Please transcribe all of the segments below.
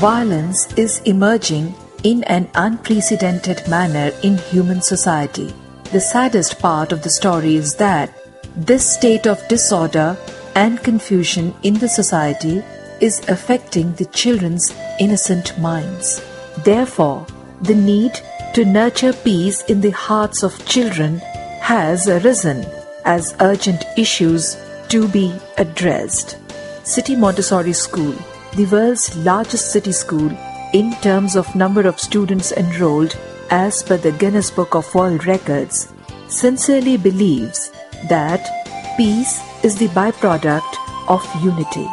Violence is emerging in an unprecedented manner in human society. The saddest part of the story is that this state of disorder and confusion in the society is affecting the children's innocent minds. Therefore, the need to nurture peace in the hearts of children has arisen as urgent issues to be addressed. City Montessori School, the world's largest city school in terms of number of students enrolled as per the Guinness Book of World Records, sincerely believes that peace is the byproduct of unity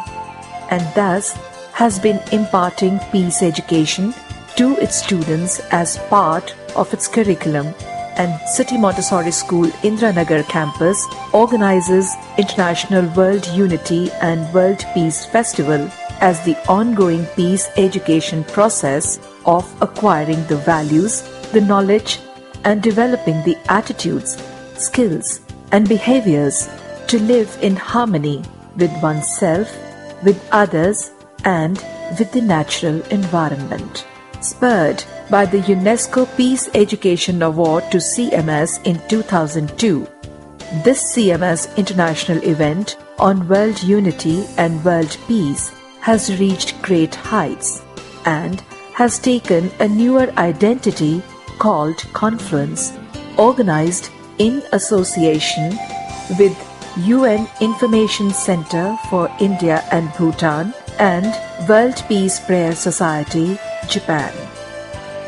and thus has been imparting peace education to its students as part of its curriculum. And City Montessori School Indiranagar campus organizes International World Unity and World Peace Festival as the ongoing peace education process of acquiring the values, the knowledge, and developing the attitudes, skills, and behaviors to live in harmony with oneself, with others, and with the natural environment. Spurred by the UNESCO Peace Education Award to CMS in 2002, this CMS international event on world unity and world peace has reached great heights and has taken a newer identity called Confluence, organized in association with UN Information Center for India and Bhutan and World Peace Prayer Society, Japan.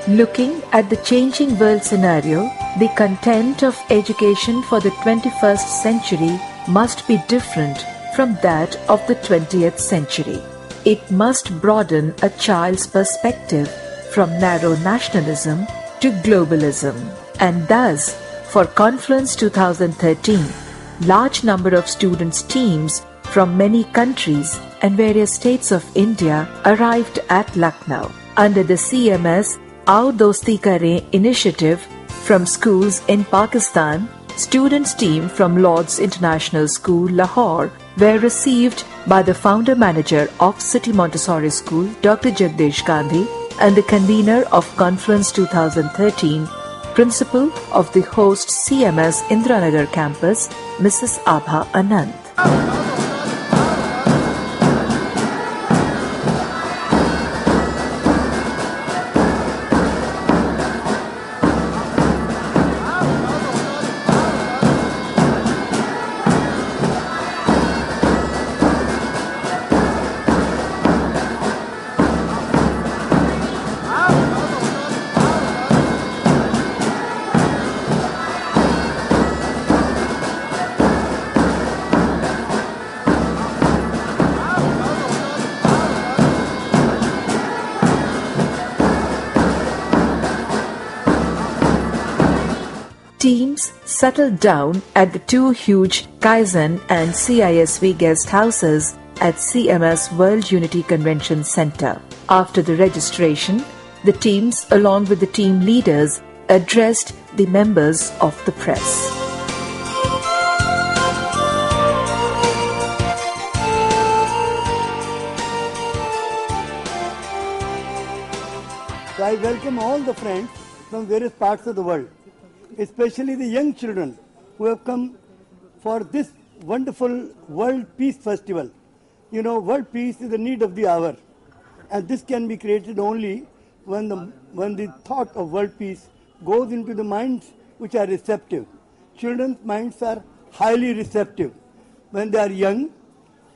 Looking at the changing world scenario, the content of education for the 21st century must be different from that of the 20th century. It must broaden a child's perspective from narrow nationalism to globalism. And thus, for Confluence 2013, large number of students teams from many countries and various states of India arrived at Lucknow under the CMS Aao Dosti Kare initiative from schools in Pakistan. Students team from Lord's International School Lahore were received by the founder manager of City Montessori School, Dr. Jagdish Gandhi, and the convener of Confluence 2013, principal of the host CMS Indranagar campus, Mrs. Abha Anand. Teams settled down at the two huge Kaizen and CISV guest houses at CMS World Unity Convention Center. After the registration, the teams, along with the team leaders, addressed the members of the press. I welcome all the friends from various parts of the world, especially the young children who have come for this wonderful World Peace Festival. You know, world peace is the need of the hour, and this can be created only when the when the thought of world peace goes into the minds which are receptive. Children's minds are highly receptive. When they are young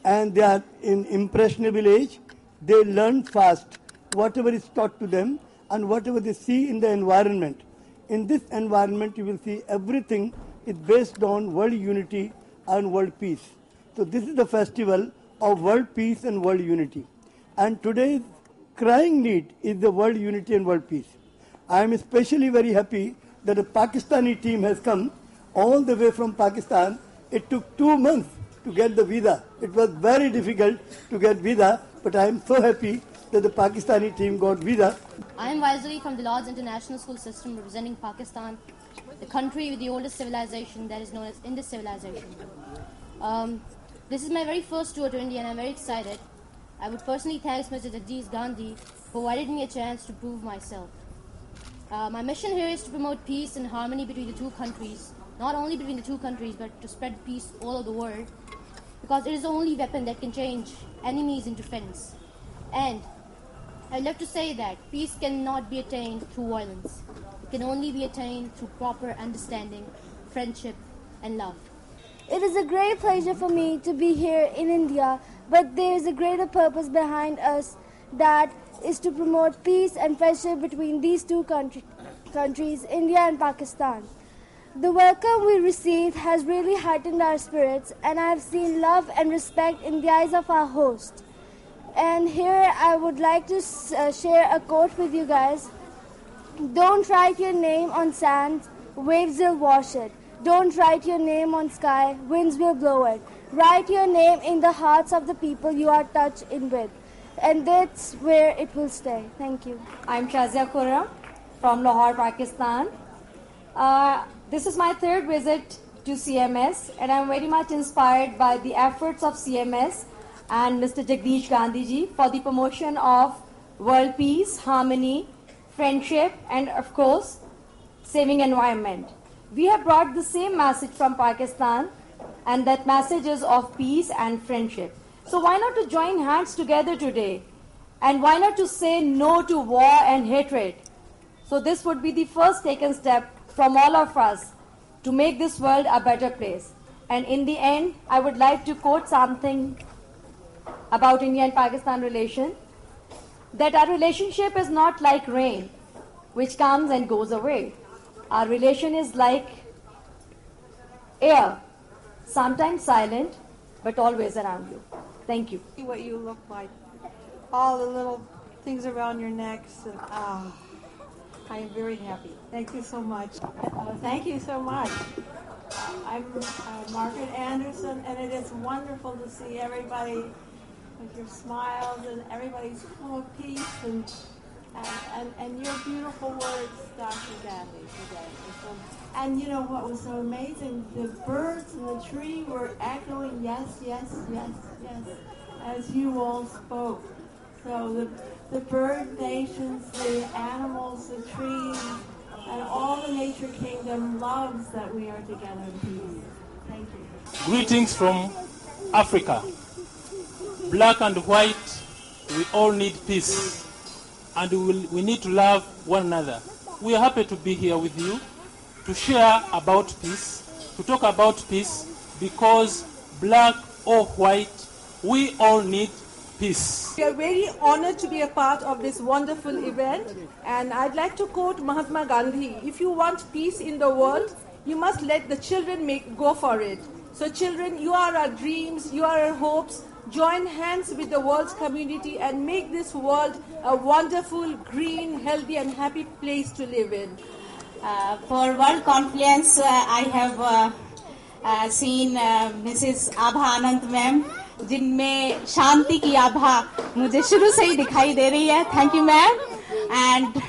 and they are in impressionable age, they learn fast whatever is taught to them and whatever they see in the environment. In this environment, you will see everything is based on world unity and world peace. So this is the festival of world peace and world unity. And today's crying need is the world unity and world peace. I am especially very happy that a Pakistani team has come all the way from Pakistan. It took two months to get the visa. It was very difficult to get visa, but I am so happy that the Pakistani team got visa. I am Vaisali from the Lord's International School System representing Pakistan, the country with the oldest civilization that is known as Indus Civilization. Um, this is my very first tour to India and I'm very excited. I would personally thank Mr. Jagdish Gandhi for providing me a chance to prove myself. Uh, my mission here is to promote peace and harmony between the two countries, not only between the two countries, but to spread peace all over the world, because it is the only weapon that can change enemies into friends. And I'd love to say that peace cannot be attained through violence. It can only be attained through proper understanding, friendship, and love. It is a great pleasure for me to be here in India, but there is a greater purpose behind us that is to promote peace and friendship between these two country, countries, India and Pakistan. The welcome we received has really heightened our spirits, and I have seen love and respect in the eyes of our host. And here I would like to uh, share a quote with you guys. Don't write your name on sand, waves will wash it. Don't write your name on sky, winds will blow it. Write your name in the hearts of the people you are touched in with. And that's where it will stay. Thank you. I'm Shazia Khurram from Lahore, Pakistan. Uh, this is my third visit to CMS, and I'm very much inspired by the efforts of CMS and Mr. Jagdish Gandhi ji for the promotion of world peace, harmony, friendship, and of course, saving environment. We have brought the same message from Pakistan, and that message is of peace and friendship. So why not to join hands together today? And why not to say no to war and hatred? So this would be the first taken step from all of us to make this world a better place. And in the end, I would like to quote something about India and Pakistan relation that our relationship is not like rain which comes and goes away. Our relation is like air, sometimes silent, but always around you. Thank you. What you look like, all the little things around your necks, and ah, I am very happy. Thank you so much. Uh, thank you so much. I'm uh, Margaret Anderson, and it is wonderful to see everybody with your smiles, and everybody's full of peace and and, and, and your beautiful words, Dr. Gandhi, today. And you know what was so amazing? The birds in the tree were echoing yes, yes, yes, yes, as you all spoke. So the, the bird nations, the animals, the trees, and all the nature kingdom loves that we are together peace. Thank you. Greetings from Africa. Black and white, we all need peace and we, will, we need to love one another. We are happy to be here with you to share about peace, to talk about peace, because black or white, we all need peace. We are very honored to be a part of this wonderful event, and I'd like to quote Mahatma Gandhi If you want peace in the world, you must let the children make, go for it. So, children, you are our dreams, you are our hopes Join hands with the world's community and make this world a wonderful, green, healthy, and happy place to live in. Uh, for World Confluence, uh, I have uh, uh seen uh, Mrs. Abha Anand ma'am, जिनमें शांति की आभा मुझे शुरू से ही दिखाई दे रही है thank you ma'am and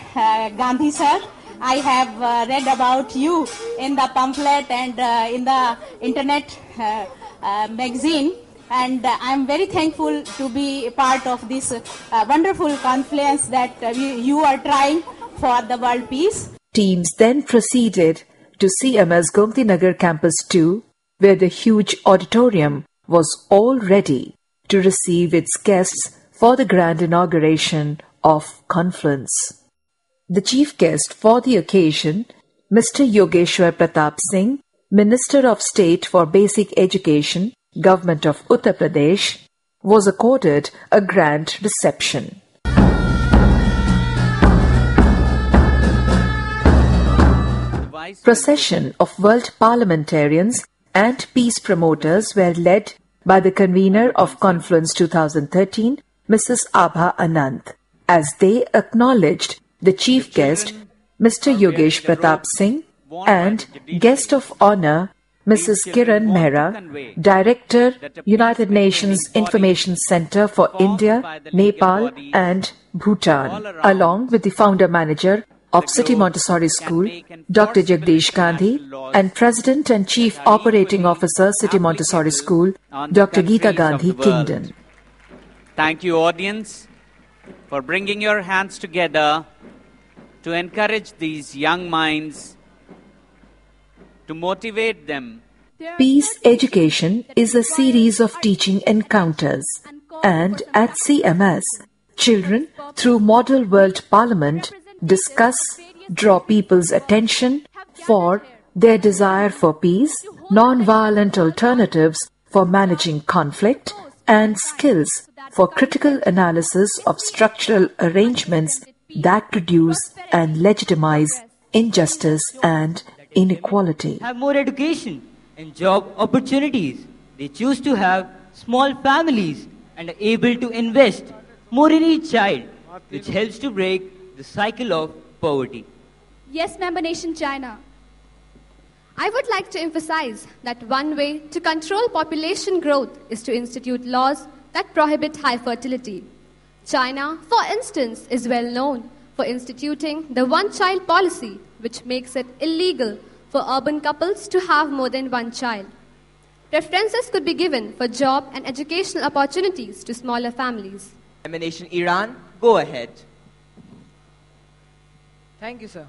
Gandhi sir I have uh, read about you in the pamphlet and uh, in the internet uh, uh magazine. And uh, I'm very thankful to be part of this uh, wonderful conference that you are trying for the world peace. Teams then proceeded to CMS Gomti Nagar Campus 2, where the huge auditorium was all ready to receive its guests for the grand inauguration of Confluence. The chief guest for the occasion, Mr. Yogeshwar Pratap Singh, Minister of State for Basic Education, Government of Uttar Pradesh, was accorded a grand reception. Procession of world parliamentarians and peace promoters were led by the convener of Confluence 2013, Mrs. Abha Anand, as they acknowledged the chief guest, Mr. Yogesh Pratap Singh, and guest of honor, Mrs. Kiran Mehra, Director, United Nations Information Center for India, Nepal, and Bhutan, along with the founder manager of City Montessori School, Dr. Jagdish Gandhi, and President and Chief Operating Officer, City Montessori School, Dr. Geeta Gandhi Kingdon. Thank you, audience, for bringing your hands together to encourage these young minds, to motivate them. Peace Education is a series of teaching encounters, and at CMS, children, through Model World Parliament, discuss, draw people's attention for their desire for peace, non-violent alternatives for managing conflict, and skills for critical analysis of structural arrangements that produce and legitimize injustice and inequality. Have more education and job opportunities. They choose to have small families and are able to invest more in each child, which helps to break the cycle of poverty. Yes, member nation China. I would like to emphasize that one way to control population growth is to institute laws that prohibit high fertility. China, for instance, is well known for instituting the one child policy, which makes it illegal for urban couples to have more than one child. Preferences could be given for job and educational opportunities to smaller families. Emanation Iran, go ahead. Thank you, sir.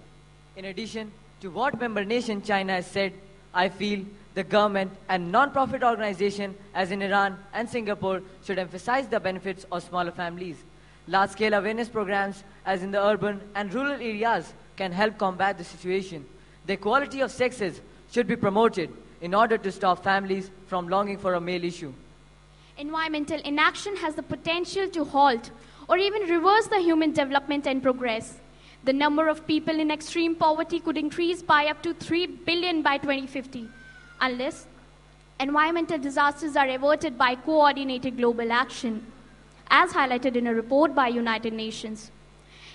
In addition to what member nation China has said, I feel the government and non-profit organization as in Iran and Singapore should emphasize the benefits of smaller families. Large-scale awareness programs as in the urban and rural areas can help combat the situation. The equality of sexes should be promoted in order to stop families from longing for a male issue. Environmental inaction has the potential to halt or even reverse the human development and progress. The number of people in extreme poverty could increase by up to 3 billion by 2050 unless environmental disasters are averted by coordinated global action, as highlighted in a report by United Nations.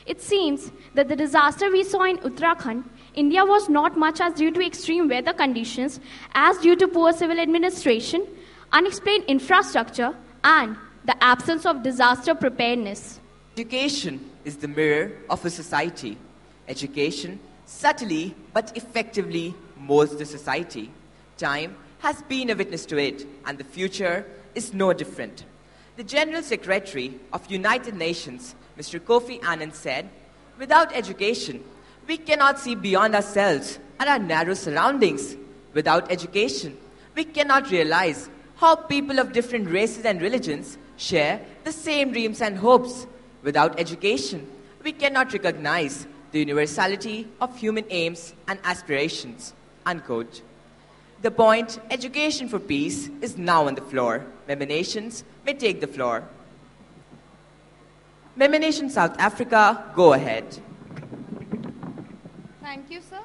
It seems that the disaster we saw in Uttarakhand, India was not much as due to extreme weather conditions as due to poor civil administration, unexplained infrastructure, and the absence of disaster preparedness. Education is the mirror of a society. Education subtly but effectively molds the society. Time has been a witness to it, and the future is no different. The General Secretary of United Nations, Mr. Kofi Annan, said, Without education, we cannot see beyond ourselves and our narrow surroundings. Without education, we cannot realize how people of different races and religions share the same dreams and hopes. Without education, we cannot recognize the universality of human aims and aspirations. Unquote. The point, education for peace, is now on the floor. Member nations may take the floor. Member nation South Africa, go ahead. Thank you, sir.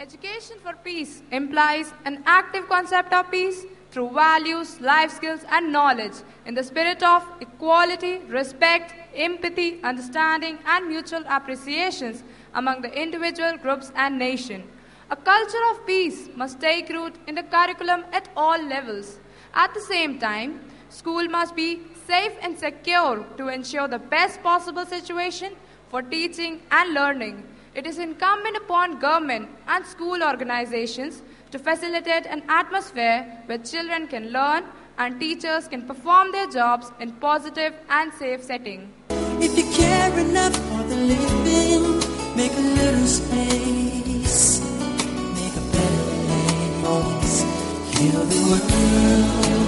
Education for peace implies an active concept of peace through values, life skills, and knowledge in the spirit of equality, respect, empathy, understanding, and mutual appreciations among the individual groups and nation. A culture of peace must take root in the curriculum at all levels. At the same time, school must be safe and secure to ensure the best possible situation for teaching and learning. It is incumbent upon government and school organizations to facilitate an atmosphere where children can learn and teachers can perform their jobs in positive and safe setting. If you care enough for the living, make a little space, make a better place. Heal the world,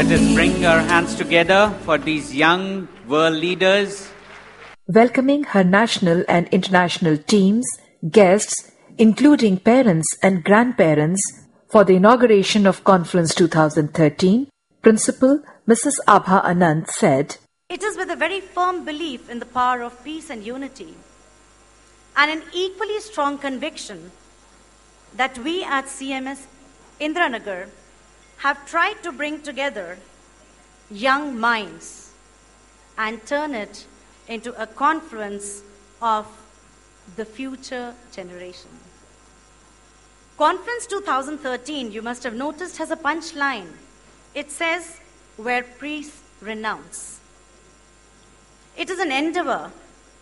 Let us bring our hands together for these young world leaders. welcoming her national and international teams, guests, including parents and grandparents, for the inauguration of Confluence 2013, Principal Mrs. Abha Anand said, It is with a very firm belief in the power of peace and unity, and an equally strong conviction that we at CMS Indranagar have tried to bring together young minds and turn it into a confluence of the future generation. Confluence 2013, you must have noticed, has a punchline. It says, Where peace resounds. It is an endeavor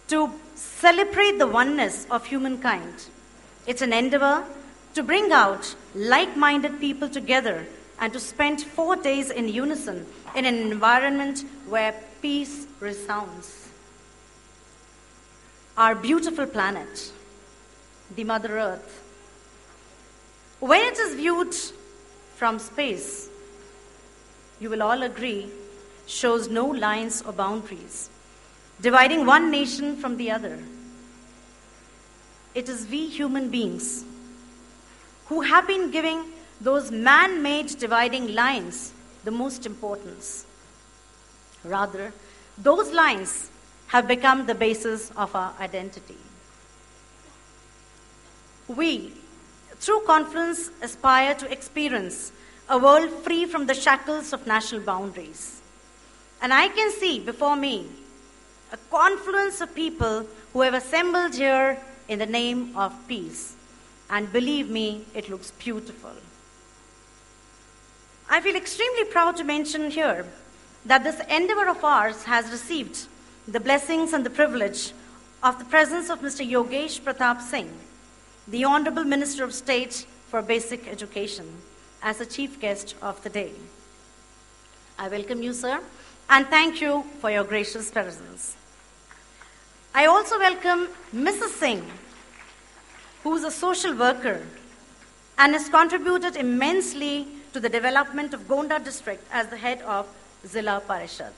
to celebrate the oneness of humankind. It's an endeavor to bring out like minded people together and to spend four days in unison in an environment where peace resounds. Our beautiful planet, the Mother Earth, when it is viewed from space, you will all agree, shows no lines or boundaries, dividing one nation from the other. It is we human beings who have been giving those man made dividing lines the most importance. Rather, those lines have become the basis of our identity. We, through Confluence, aspire to experience a world free from the shackles of national boundaries. And I can see before me a confluence of people who have assembled here in the name of peace. And believe me, it looks beautiful. I feel extremely proud to mention here that this endeavor of ours has received the blessings and the privilege of the presence of Mr. Yogesh Pratap Singh, the Honorable Minister of State for Basic Education, as the chief guest of the day. I welcome you, sir, and thank you for your gracious presence. I also welcome Mrs. Singh, who is a social worker and has contributed immensely to the development of Gonda district as the head of Zilla Parishad.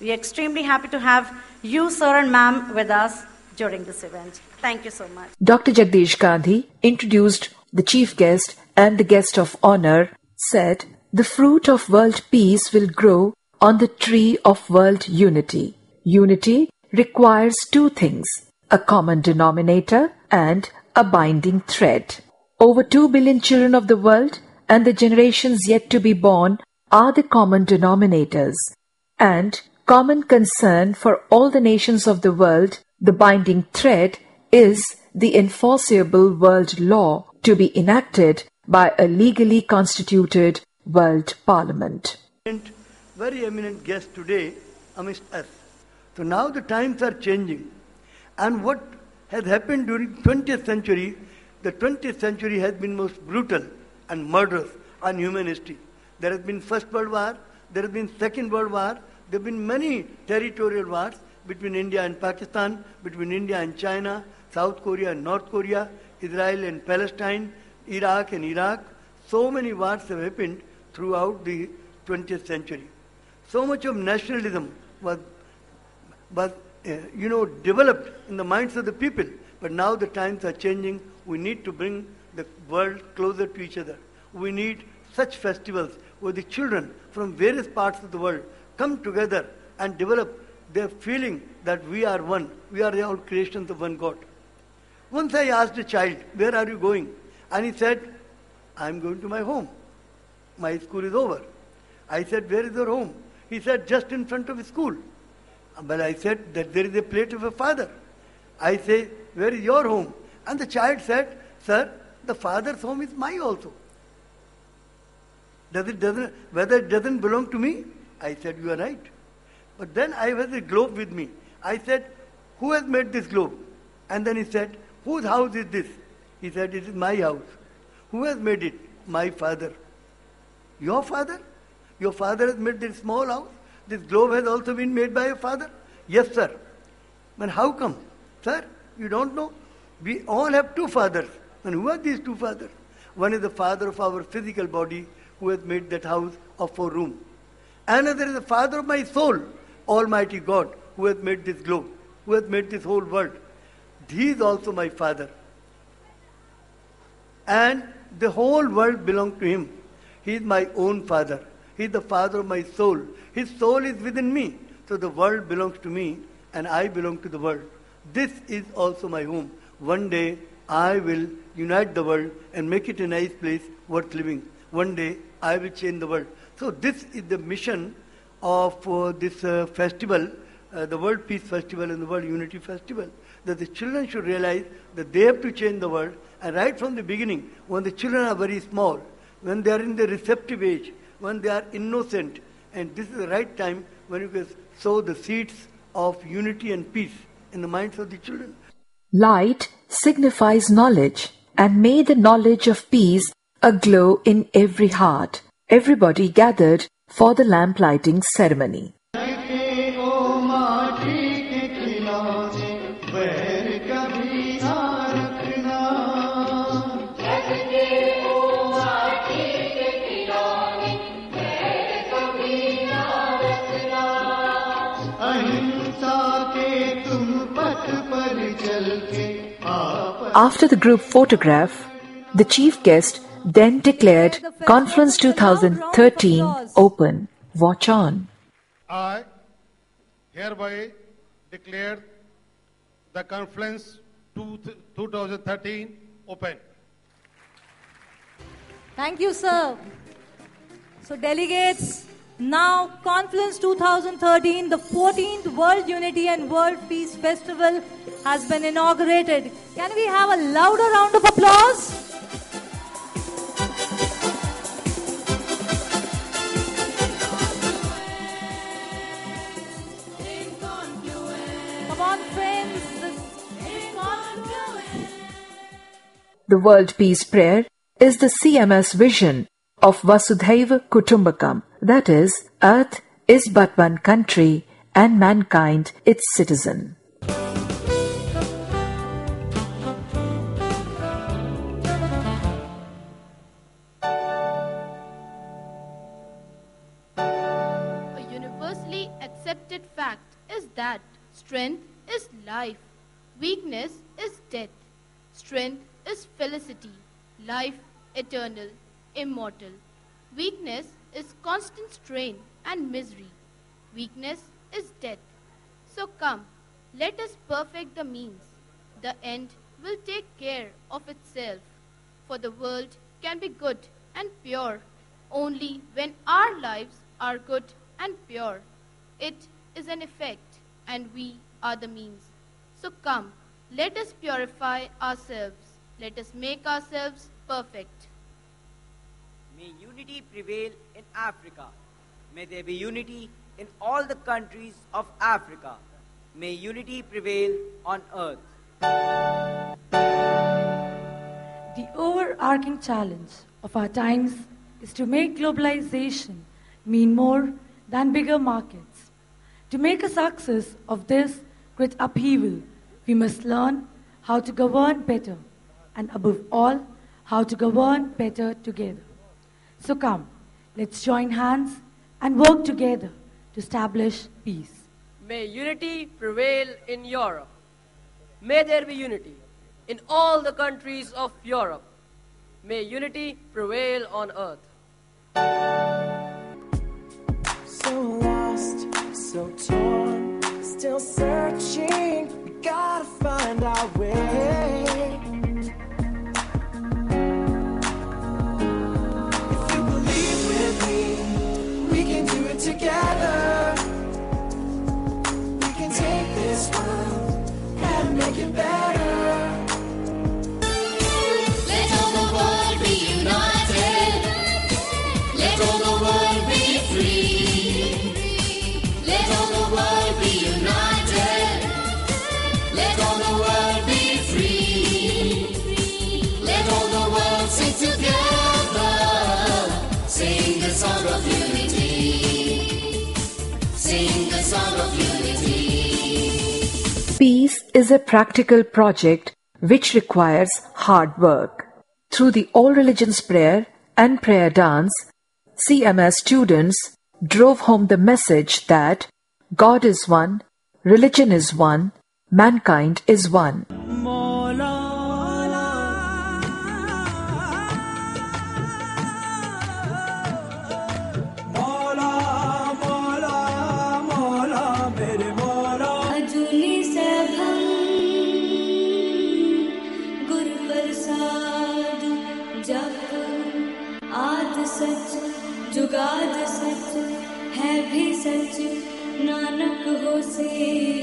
We are extremely happy to have you, sir and ma'am, with us during this event. Thank you so much. Dr. Jagdish Gandhi introduced the chief guest and the guest of honor, said, The fruit of world peace will grow on the tree of world unity. Unity requires two things a common denominator and a binding thread. Over 2 billion children of the world and the generations yet to be born are the common denominators, and common concern for all the nations of the world, the binding thread is the enforceable world law to be enacted by a legally constituted world parliament. Very eminent guest today amidst us. So now the times are changing. And what has happened during 20th century, the 20th century has been most brutal and murderous on human history. There has been First World War, there has been Second World War, there have been many territorial wars between India and Pakistan, between India and China, South Korea and North Korea, Israel and Palestine, Iraq and Iraq. So many wars have happened throughout the 20th century. So much of nationalism was, was uh, you know, developed in the minds of the people. But now the times are changing. We need to bring the world closer to each other. We need such festivals where the children from various parts of the world come together and develop their feeling that we are one. We are all creations of one God. Once I asked a child, Where are you going? And he said, I'm going to my home. My school is over. I said, Where is your home? He said, Just in front of school. But I said that there is a plate of a father. I say, Where is your home? And the child said, Sir, the father's home is my also. Does it doesn't whether it doesn't belong to me? I said, You are right. But then I had a globe with me. I said, Who has made this globe? And then he said, Whose house is this? He said, It is my house. Who has made it? My father. Your father? Your father has made this small house? This globe has also been made by your father? Yes, sir. But how come? Sir, you don't know? We all have two fathers. And who are these two fathers? One is the father of our physical body who has made that house of four room. Another is the father of my soul, Almighty God, who has made this globe, who has made this whole world. He is also my father. And the whole world belongs to him. He is my own father. He is the father of my soul. His soul is within me. So the world belongs to me and I belong to the world. This is also my home. One day I will unite the world and make it a nice place worth living. One day I will change the world. So this is the mission of uh, this uh, festival, uh, the World Peace Festival and the World Unity Festival. that the children should realize that they have to change the world. And right from the beginning, when the children are very small, when they are in the receptive age, when they are innocent, and this is the right time when you can sow the seeds of unity and peace in the minds of the children. Light signifies knowledge, and may the knowledge of peace aglow in every heart. Everybody gathered for the lamp lighting ceremony. After the group photograph, the chief guest then declared Confluence 2013 open. Watch on. I hereby declare the conference 2013 open. Thank you, sir. So, delegates, now Confluence 2013, the 14th World Unity and World Peace Festival has been inaugurated. Can we have a louder round of applause? The World Peace Prayer is the CMS vision of Vasudhaiva Kutumbakam, that is, Earth is but one country and mankind its citizen. A universally accepted fact is that strength is life, weakness is death. Strength is felicity, life eternal, immortal. Weakness is constant strain and misery. Weakness is death. So come, let us perfect the means. The end will take care of itself. For the world can be good and pure only when our lives are good and pure. It is an effect, and we are the means. So come, let us purify ourselves. Let us make ourselves perfect. May unity prevail in Africa. May there be unity in all the countries of Africa. May unity prevail on earth. The overarching challenge of our times is to make globalization mean more than bigger markets. To make a success of this great upheaval, we must learn how to govern better, and above all, how to govern better together. So come, let's join hands and work together to establish peace. May unity prevail in Europe. May there be unity in all the countries of Europe. May unity prevail on earth. So lost, so torn, still searching. We gotta find our way. Together. We can take this world and make it better. Is a practical project which requires hard work. Through the All Religions Prayer and Prayer Dance, CMS students drove home the message that God is one, religion is one, mankind is one. see.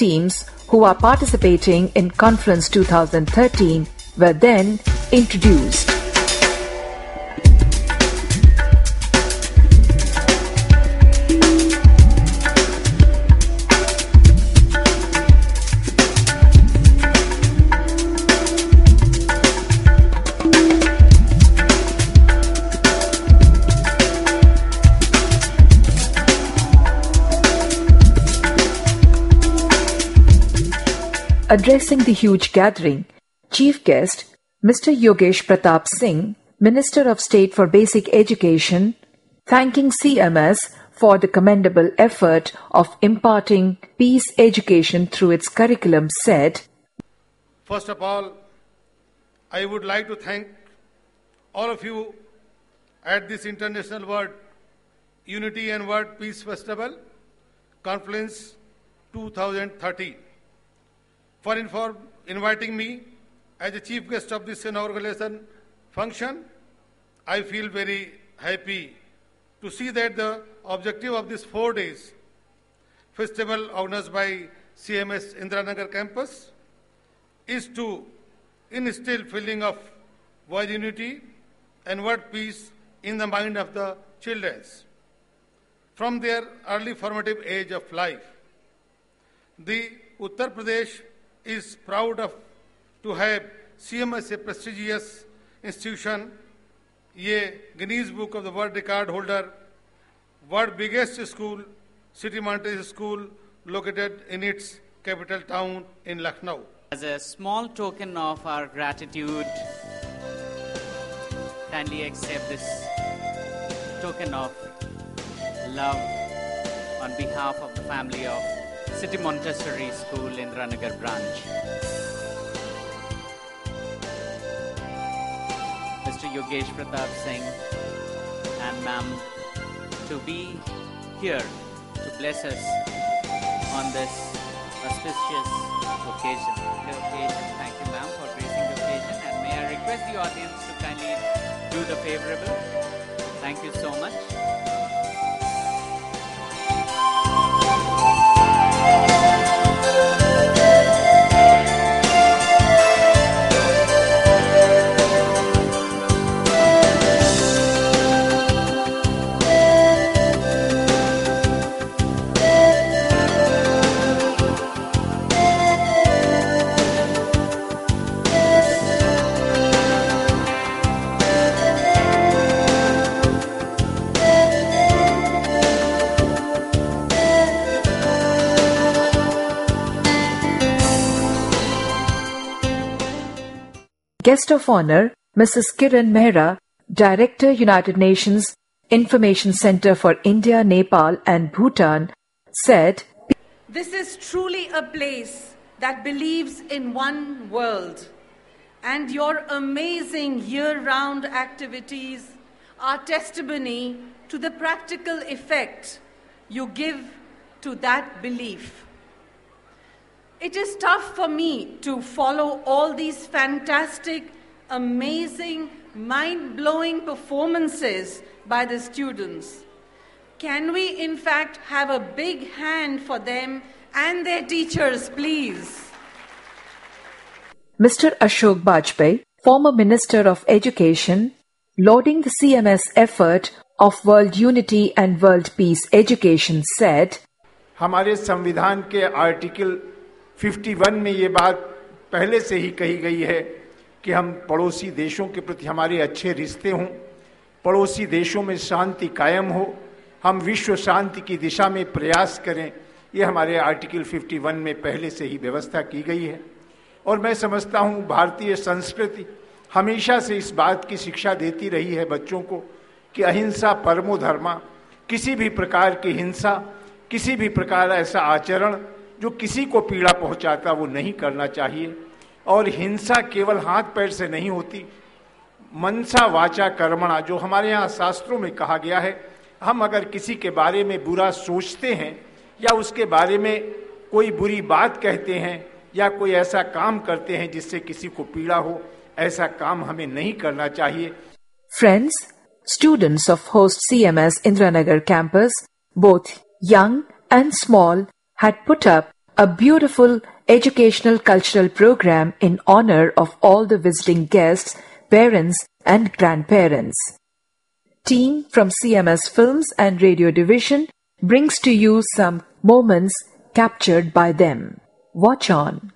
Teams who are participating in Confluence 2013 were then introduced. Addressing the huge gathering, chief guest Mr. Yogesh Pratap Singh, Minister of State for Basic Education, thanking CMS for the commendable effort of imparting peace education through its curriculum, said, First of all, I would like to thank all of you at this International World Unity and World Peace Festival Confluence 2013 for inform- inviting me as the chief guest of this inauguration function. I feel very happy to see that the objective of this four days festival organized by CMS Indiranagar campus is to instill feeling of world unity and world peace in the mind of the children from their early formative age of life. The Uttar Pradesh is proud of to have CMS a prestigious institution, a Guinness Book of the World Record holder, world biggest school, City Montessori School, located in its capital town in Lucknow. As a small token of our gratitude, kindly accept this token of love on behalf of the family of City Montessori School Indiranagar branch. Mr. Yogesh Pratap Singh and ma'am to be here to bless us on this auspicious occasion. The occasion. Thank you, ma'am, for gracing the occasion. And may I request the audience to kindly do the favorable. Thank you so much. Guest of honor, Mrs. Kiran Mehra, Director, United Nations Information Center for India, Nepal, and Bhutan, said, This is truly a place that believes in one world. And your amazing year round activities are testimony to the practical effect you give to that belief It is tough for me to follow all these fantastic, amazing, mind blowing performances by the students. Can we, in fact, have a big hand for them and their teachers, please? Mr. Ashok Bajpai, former Minister of Education, lauding the CMS effort of World Unity and World Peace Education, said, हमारे संविधान के article 51 में ये बात पहले से ही कही गई है कि हम पड़ोसी देशों के प्रति हमारे अच्छे रिश्ते हों, पड़ोसी देशों में शांति कायम हो, हम विश्व शांति की दिशा में प्रयास करें, ये हमारे आर्टिकल 51 में पहले से ही व्यवस्था की गई है। और मैं समझता हूँ भारतीय संस्कृति हमेशा से इस बात की शिक्षा देती रही है बच्चों को कि अहिंसा परमो धर्मा, किसी भी प्रकार की हिंसा, किसी भी प्रकार ऐसा आचरण जो किसी को पीड़ा पहुंचाता वो नहीं करना चाहिए। और हिंसा केवल हाथ पैर से नहीं होती मनसा वाचा कर्मणा जो हमारे यहाँ शास्त्रों में कहा गया है हम अगर किसी के बारे में बुरा सोचते हैं या उसके बारे में कोई बुरी बात कहते हैं या कोई ऐसा काम करते हैं जिससे किसी को पीड़ा हो ऐसा काम हमें नहीं करना चाहिए। Friends, students of host CMS Indranagar campus both young and small, had put up a beautiful educational cultural program in honor of all the visiting guests, parents, and grandparents. Team from CMS Films and Radio Division brings to you some moments captured by them. Watch on.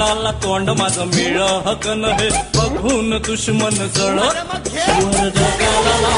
तोंडाला तोंड माझं मिळ हकन हे बघून दुश्मन जळ. जगाला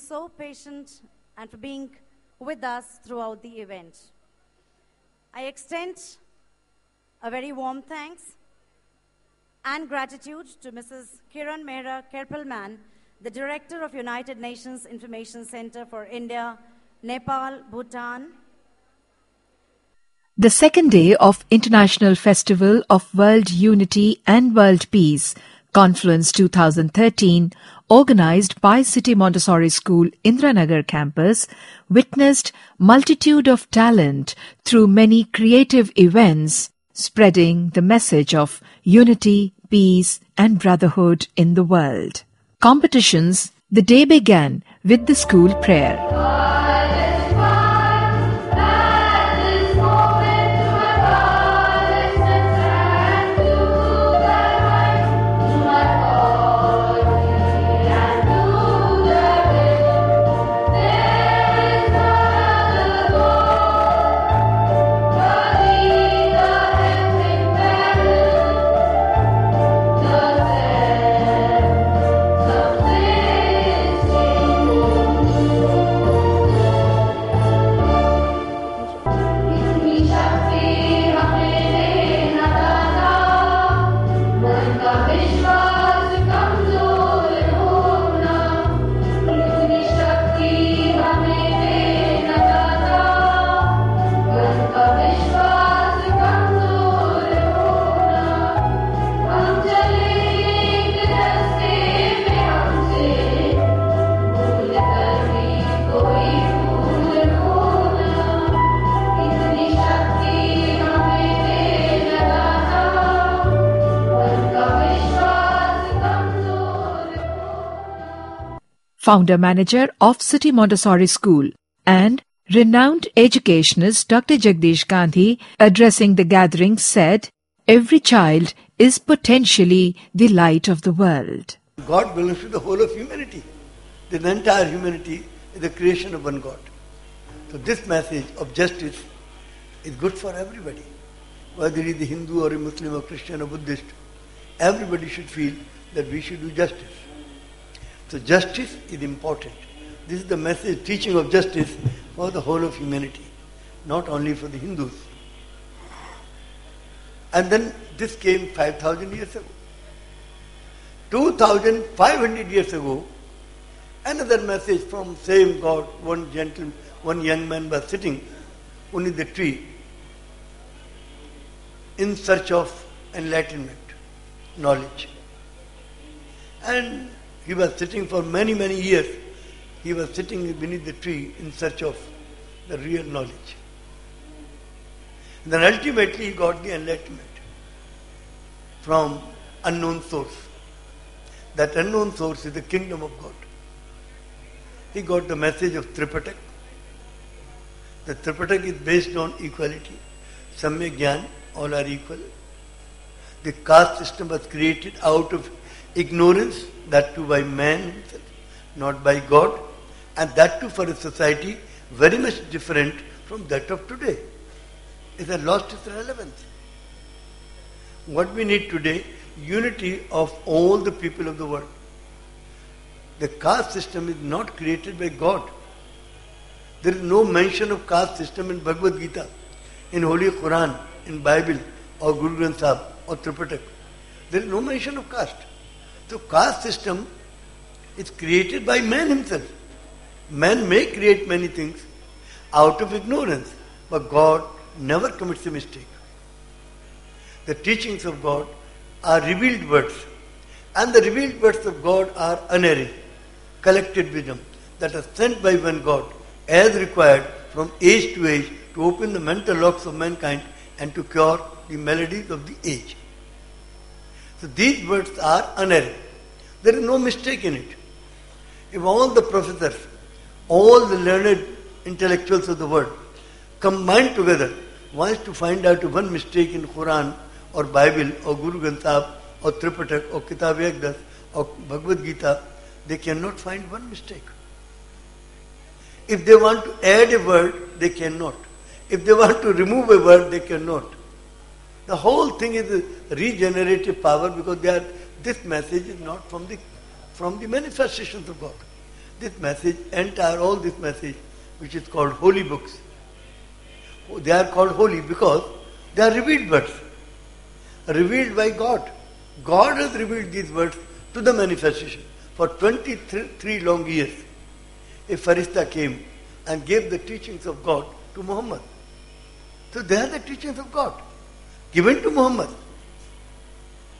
so patient and for being with us throughout the event. I extend a very warm thanks and gratitude to Mrs. Kiran Mehra Kerpelman, the Director of United Nations Information Center for India, Nepal, Bhutan, The second day of International Festival of World Unity and World Peace, Confluence 2013, organized by City Montessori School Indiranagar campus, witnessed multitude of talent through many creative events, spreading the message of unity, peace and brotherhood in the world. Competitions, the day began with the school prayer. Founder manager of City Montessori School, and renowned educationist Dr. Jagdish Gandhi, addressing the gathering, said, Every child is potentially the light of the world. God belongs to the whole of humanity. The entire humanity is the creation of one God. So this message of justice is good for everybody. Whether he is a Hindu or a Muslim or Christian or Buddhist, everybody should feel that we should do justice. So justice is important. This is the message, teaching of justice for the whole of humanity, not only for the Hindus. And then this came 5,000 years ago. 2,500 years ago, another message from same God, one gentle, one young man was sitting under the tree in search of enlightenment, knowledge. And he was sitting for many, many years. He was sitting beneath the tree in search of the real knowledge. Then ultimately he got the enlightenment from unknown source. That unknown source is the kingdom of God. He got the message of Tripatak. The Tripatak is based on equality. Samya Gyan, all are equal. The caste system was created out of ignorance, that too by man himself, not by God, and that too for a society very much different from that of today. It has lost its relevance. What we need today, unity of all the people of the world. The caste system is not created by God. There is no mention of caste system in Bhagavad Gita, in Holy Quran, in Bible, or Guru Granth Sahib, or Tripatak. There is no mention of caste. So caste system is created by man himself. Man may create many things out of ignorance, but God never commits a mistake. The teachings of God are revealed words, and the revealed words of God are unerring, collected wisdom that are sent by one God as required from age to age to open the mental locks of mankind and to cure the maladies of the age. So these words are unerring. There is no mistake in it. If all the professors, all the learned intellectuals of the world combined together wants to find out one mistake in Quran or Bible or Guru Granth Sahib or Tripatak or Kitab-e-Aqdas or Bhagavad Gita, they cannot find one mistake. If they want to add a word, they cannot. If they want to remove a word, they cannot. The whole thing is regenerative power because are, this message is not from the from the manifestations of God. This message, entire all this message, which is called holy books. They are called holy because they are revealed words. Revealed by God. God has revealed these words to the manifestation. For 23 long years, a Farishta came and gave the teachings of God to Muhammad. So they are the teachings of God given to Muhammad.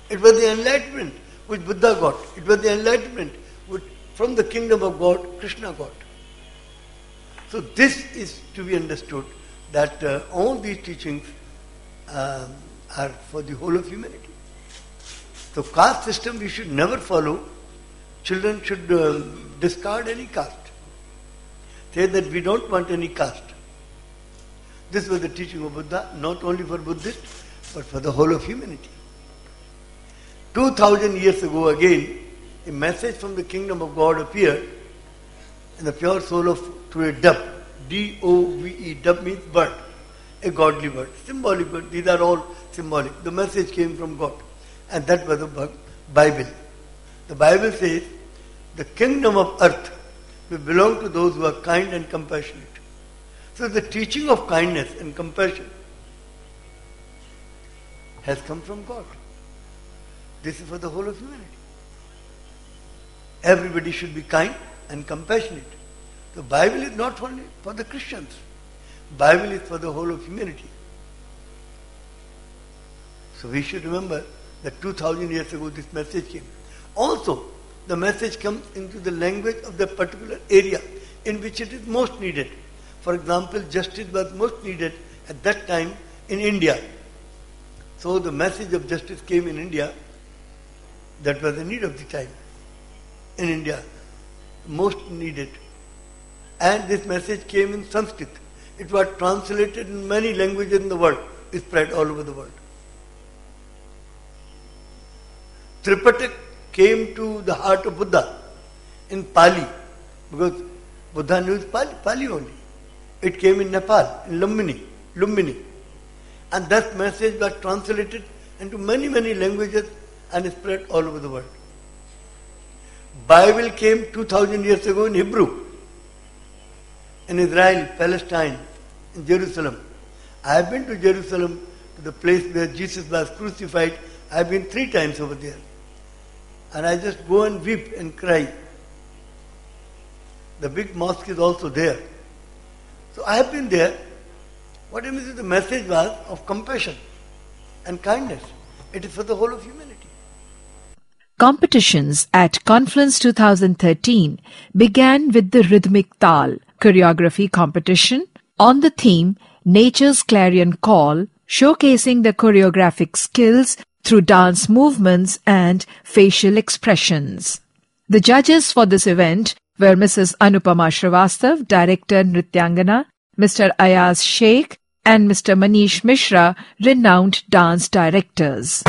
It was the enlightenment which Buddha got. It was the enlightenment which from the kingdom of God Krishna got. So this is to be understood that uh, all these teachings um, are for the whole of humanity. So caste system we should never follow. Children should uh, discard any caste. Say that we don't want any caste. This was the teaching of Buddha, not only for Buddhists, but for the whole of humanity. 2000 years ago again, a message from the kingdom of God appeared in the pure soul of through a dove. D-O-V-E, dove means bird, a godly bird, symbolic bird. These are all symbolic. The message came from God. And that was the Bible. The Bible says, the kingdom of earth will belong to those who are kind and compassionate. So the teaching of kindness and compassion has come from God. This is for the whole of humanity. Everybody should be kind and compassionate. The Bible is not only for the Christians. Bible is for the whole of humanity. So we should remember that 2000 years ago this message came. Also, the message comes into the language of the particular area in which it is most needed. For example, justice was most needed at that time in India. So the message of justice came in India. That was the need of the time in India, most needed. And this message came in Sanskrit. It was translated in many languages in the world, it spread all over the world. Tripatak came to the heart of Buddha in Pali because Buddha knew Pali, Pali only. It came in Nepal, in Lumbini, Lumbini. And that message was translated into many, many languages and spread all over the world. Bible came 2000 years ago in Hebrew, in Israel, Palestine, in Jerusalem. I have been to Jerusalem, to the place where Jesus was crucified. I have been three times over there. And I just go and weep and cry. The big mosque is also there. So I have been there. What I mean the message was of compassion and kindness. It is for the whole of humanity. Competitions at Confluence 2013 began with the rhythmic tal choreography competition on the theme Nature's Clarion Call, showcasing the choreographic skills through dance movements and facial expressions. The judges for this event were Mrs. Anupama Shrivastav, Director Nrityangana, Mr. Ayaz Sheikh and Mr. Manish Mishra, renowned dance directors.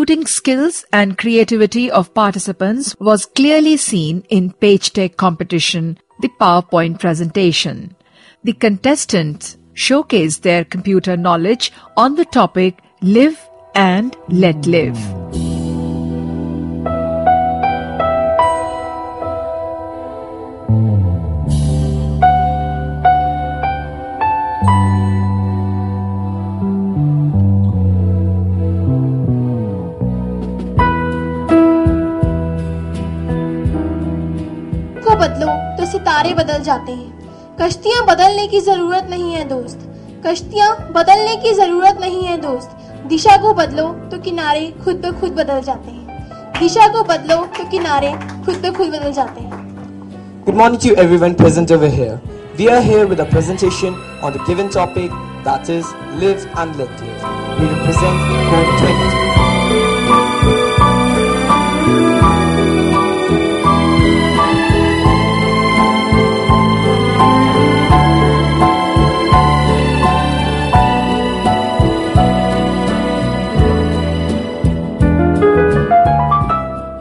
Computing skills and creativity of participants was clearly seen in Page Tech competition, the PowerPoint presentation. The contestants showcased their computer knowledge on the topic Live and Let Live. तो सितारे बदल जाते हैं कश्तियाँ बदलने की ज़रूरत नहीं है दोस्त कश्तियाँ बदलने की ज़रूरत नहीं है दोस्त दिशा को बदलो तो किनारे खुद ब खुद बदल जाते हैं दिशा को बदलो तो किनारे खुद ब खुद बदल जाते हैं Good morning to everyone present over here. We are here with a presentation on the given topic that is Live and Let Live. We represent Code 20.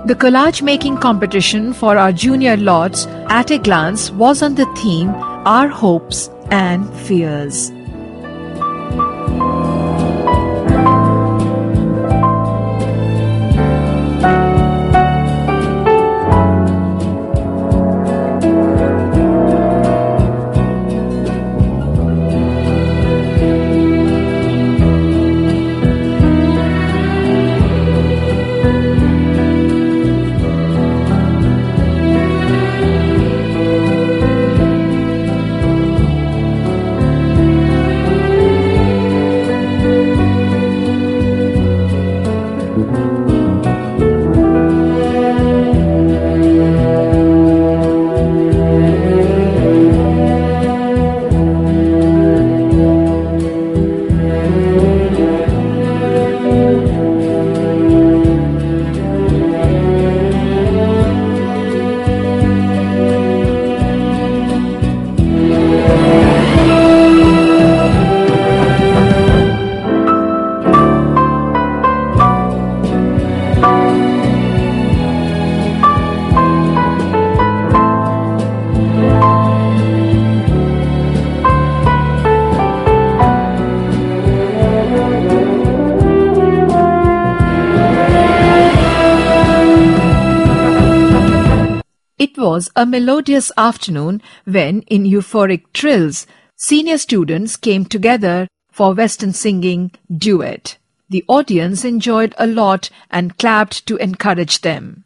The collage making competition for our junior lords at a glance was on the theme Our Hopes and Fears. A melodious afternoon when, in euphoric trills, senior students came together for Western singing duet. The audience enjoyed a lot and clapped to encourage them.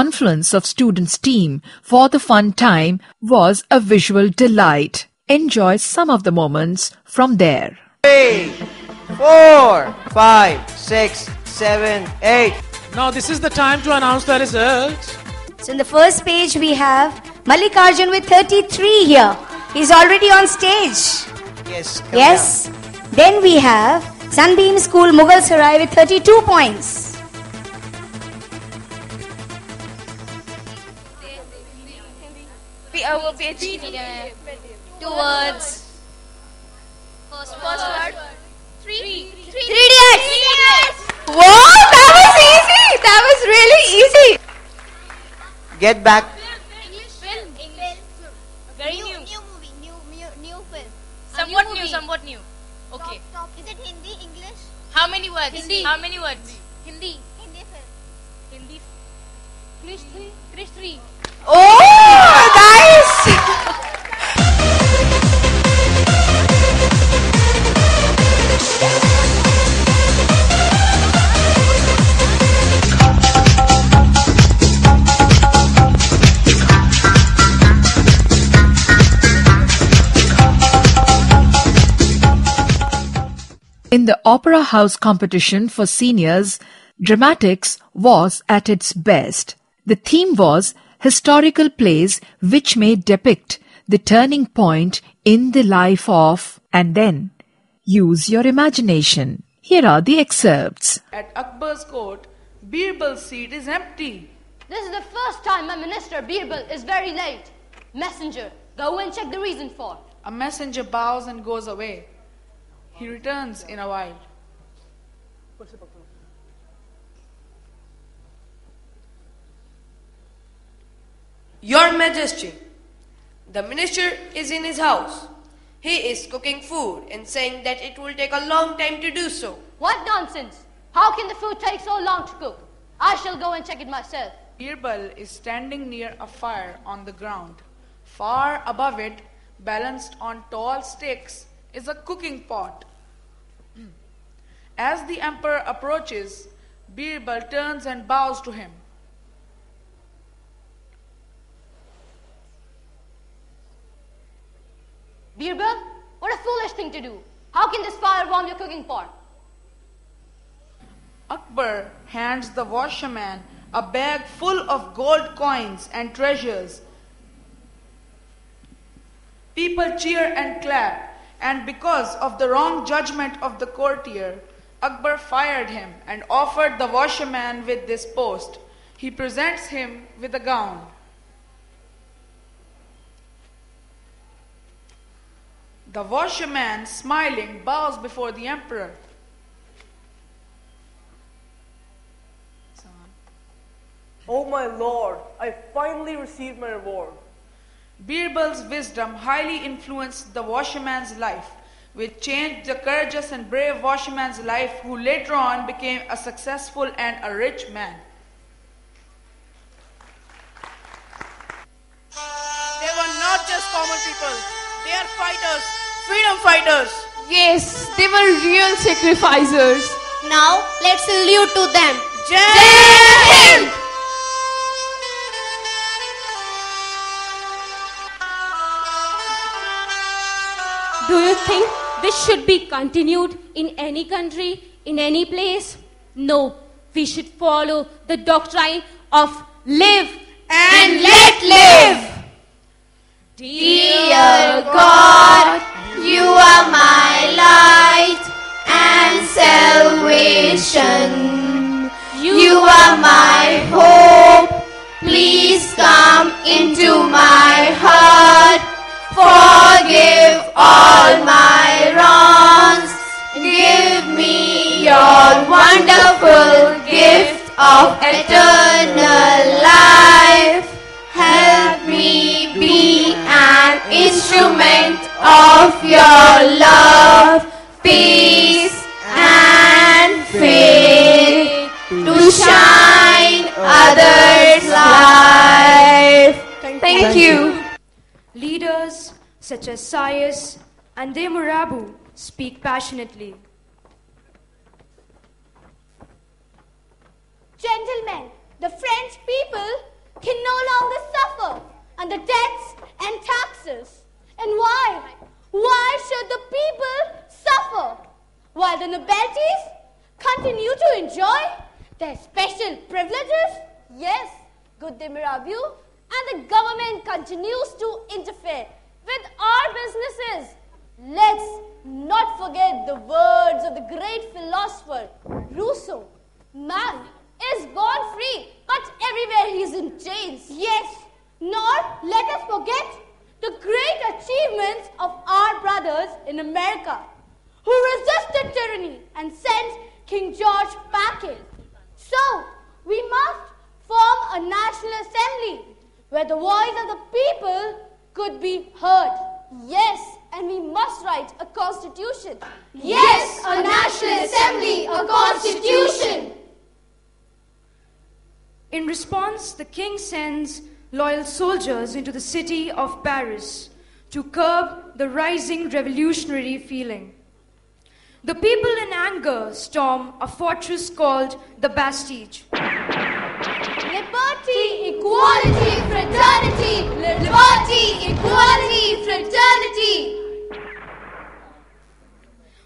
Confluence of students' team for the fun time was a visual delight. Enjoy some of the moments from there. Three, four, five, six, seven, eight. Now this is the time to announce the results. So in the first page we have Mallikarjun with 33 here. He's already on stage. Yes. come Yes. Then we have Sunbeam School Mughal Sarai with 32 points. P- uh, will be achieving two words. First, first word. Three. Three. Three idiots. Wow, that was easy. That was really easy. Get back. Film. English. Very new. New movie, new, new, new film. Somewhat new new, somewhat new. Okay. Top, top. Is it Hindi, English? How many words? Hindi. How many words? Hindi. Hindi film. Hindi. Krrish three. Krrish three. Oh, the Opera House competition for seniors, dramatics was at its best. The theme was historical plays which may depict the turning point in the life of and then use your imagination. Here are the excerpts. At Akbar's court, Birbal's seat is empty. This is the first time my minister Birbal is very late. Messenger, go and check the reason for. A messenger bows and goes away. He returns in a while. Your Majesty, the minister is in his house. He is cooking food and saying that it will take a long time to do so. What nonsense! How can the food take so long to cook? I shall go and check it myself. Birbal is standing near a fire on the ground. Far above it, balanced on tall sticks, is a cooking pot. As the emperor approaches, Birbal turns and bows to him. Birbal, what a foolish thing to do. How can this fire warm your cooking pot? Akbar hands the washerman a bag full of gold coins and treasures. People cheer and clap, and because of the wrong judgment of the courtier, Akbar fired him and offered the washerman with this post. He presents him with a gown. The washerman, smiling, bows before the emperor. Oh my lord, I finally received my reward. Birbal's wisdom highly influenced the washerman's life, which changed the courageous and brave washerman's life, who later on became a successful and a rich man. They were not just common people, they are fighters, freedom fighters. Yes, they were real sacrificers. Now, let's salute to them. Jai, Hind! do you think this should be continued in any country, in any place? No, we should follow the doctrine of live and let live. Dear God, you are my light and salvation. You are my hope. Please come into my heart. Forgive all my wrongs. Give me your wonderful gift of eternal life. Help me be an instrument of your love, peace, and faith to shine others' life. Thank you. Such as Sieyès and Mirabeau speak passionately. Gentlemen, the French people can no longer suffer under debts and taxes. And why? Why should the people suffer while the nobilities continue to enjoy their special privileges? Yes, good Mirabeau, and the government continues to interfere with our businesses. Let's not forget the words of the great philosopher Rousseau. Man is born free, but everywhere he is in chains. Yes, nor let us forget the great achievements of our brothers in America who resisted tyranny and sent King George packing. So, we must form a national assembly where the voice of the people could be heard. Yes, and we must write a constitution. Yes, a national assembly, a constitution. In response, the king sends loyal soldiers into the city of Paris to curb the rising revolutionary feeling. The people in anger storm a fortress called the Bastille. Liberty, equality, fraternity. Liberty, equality, fraternity.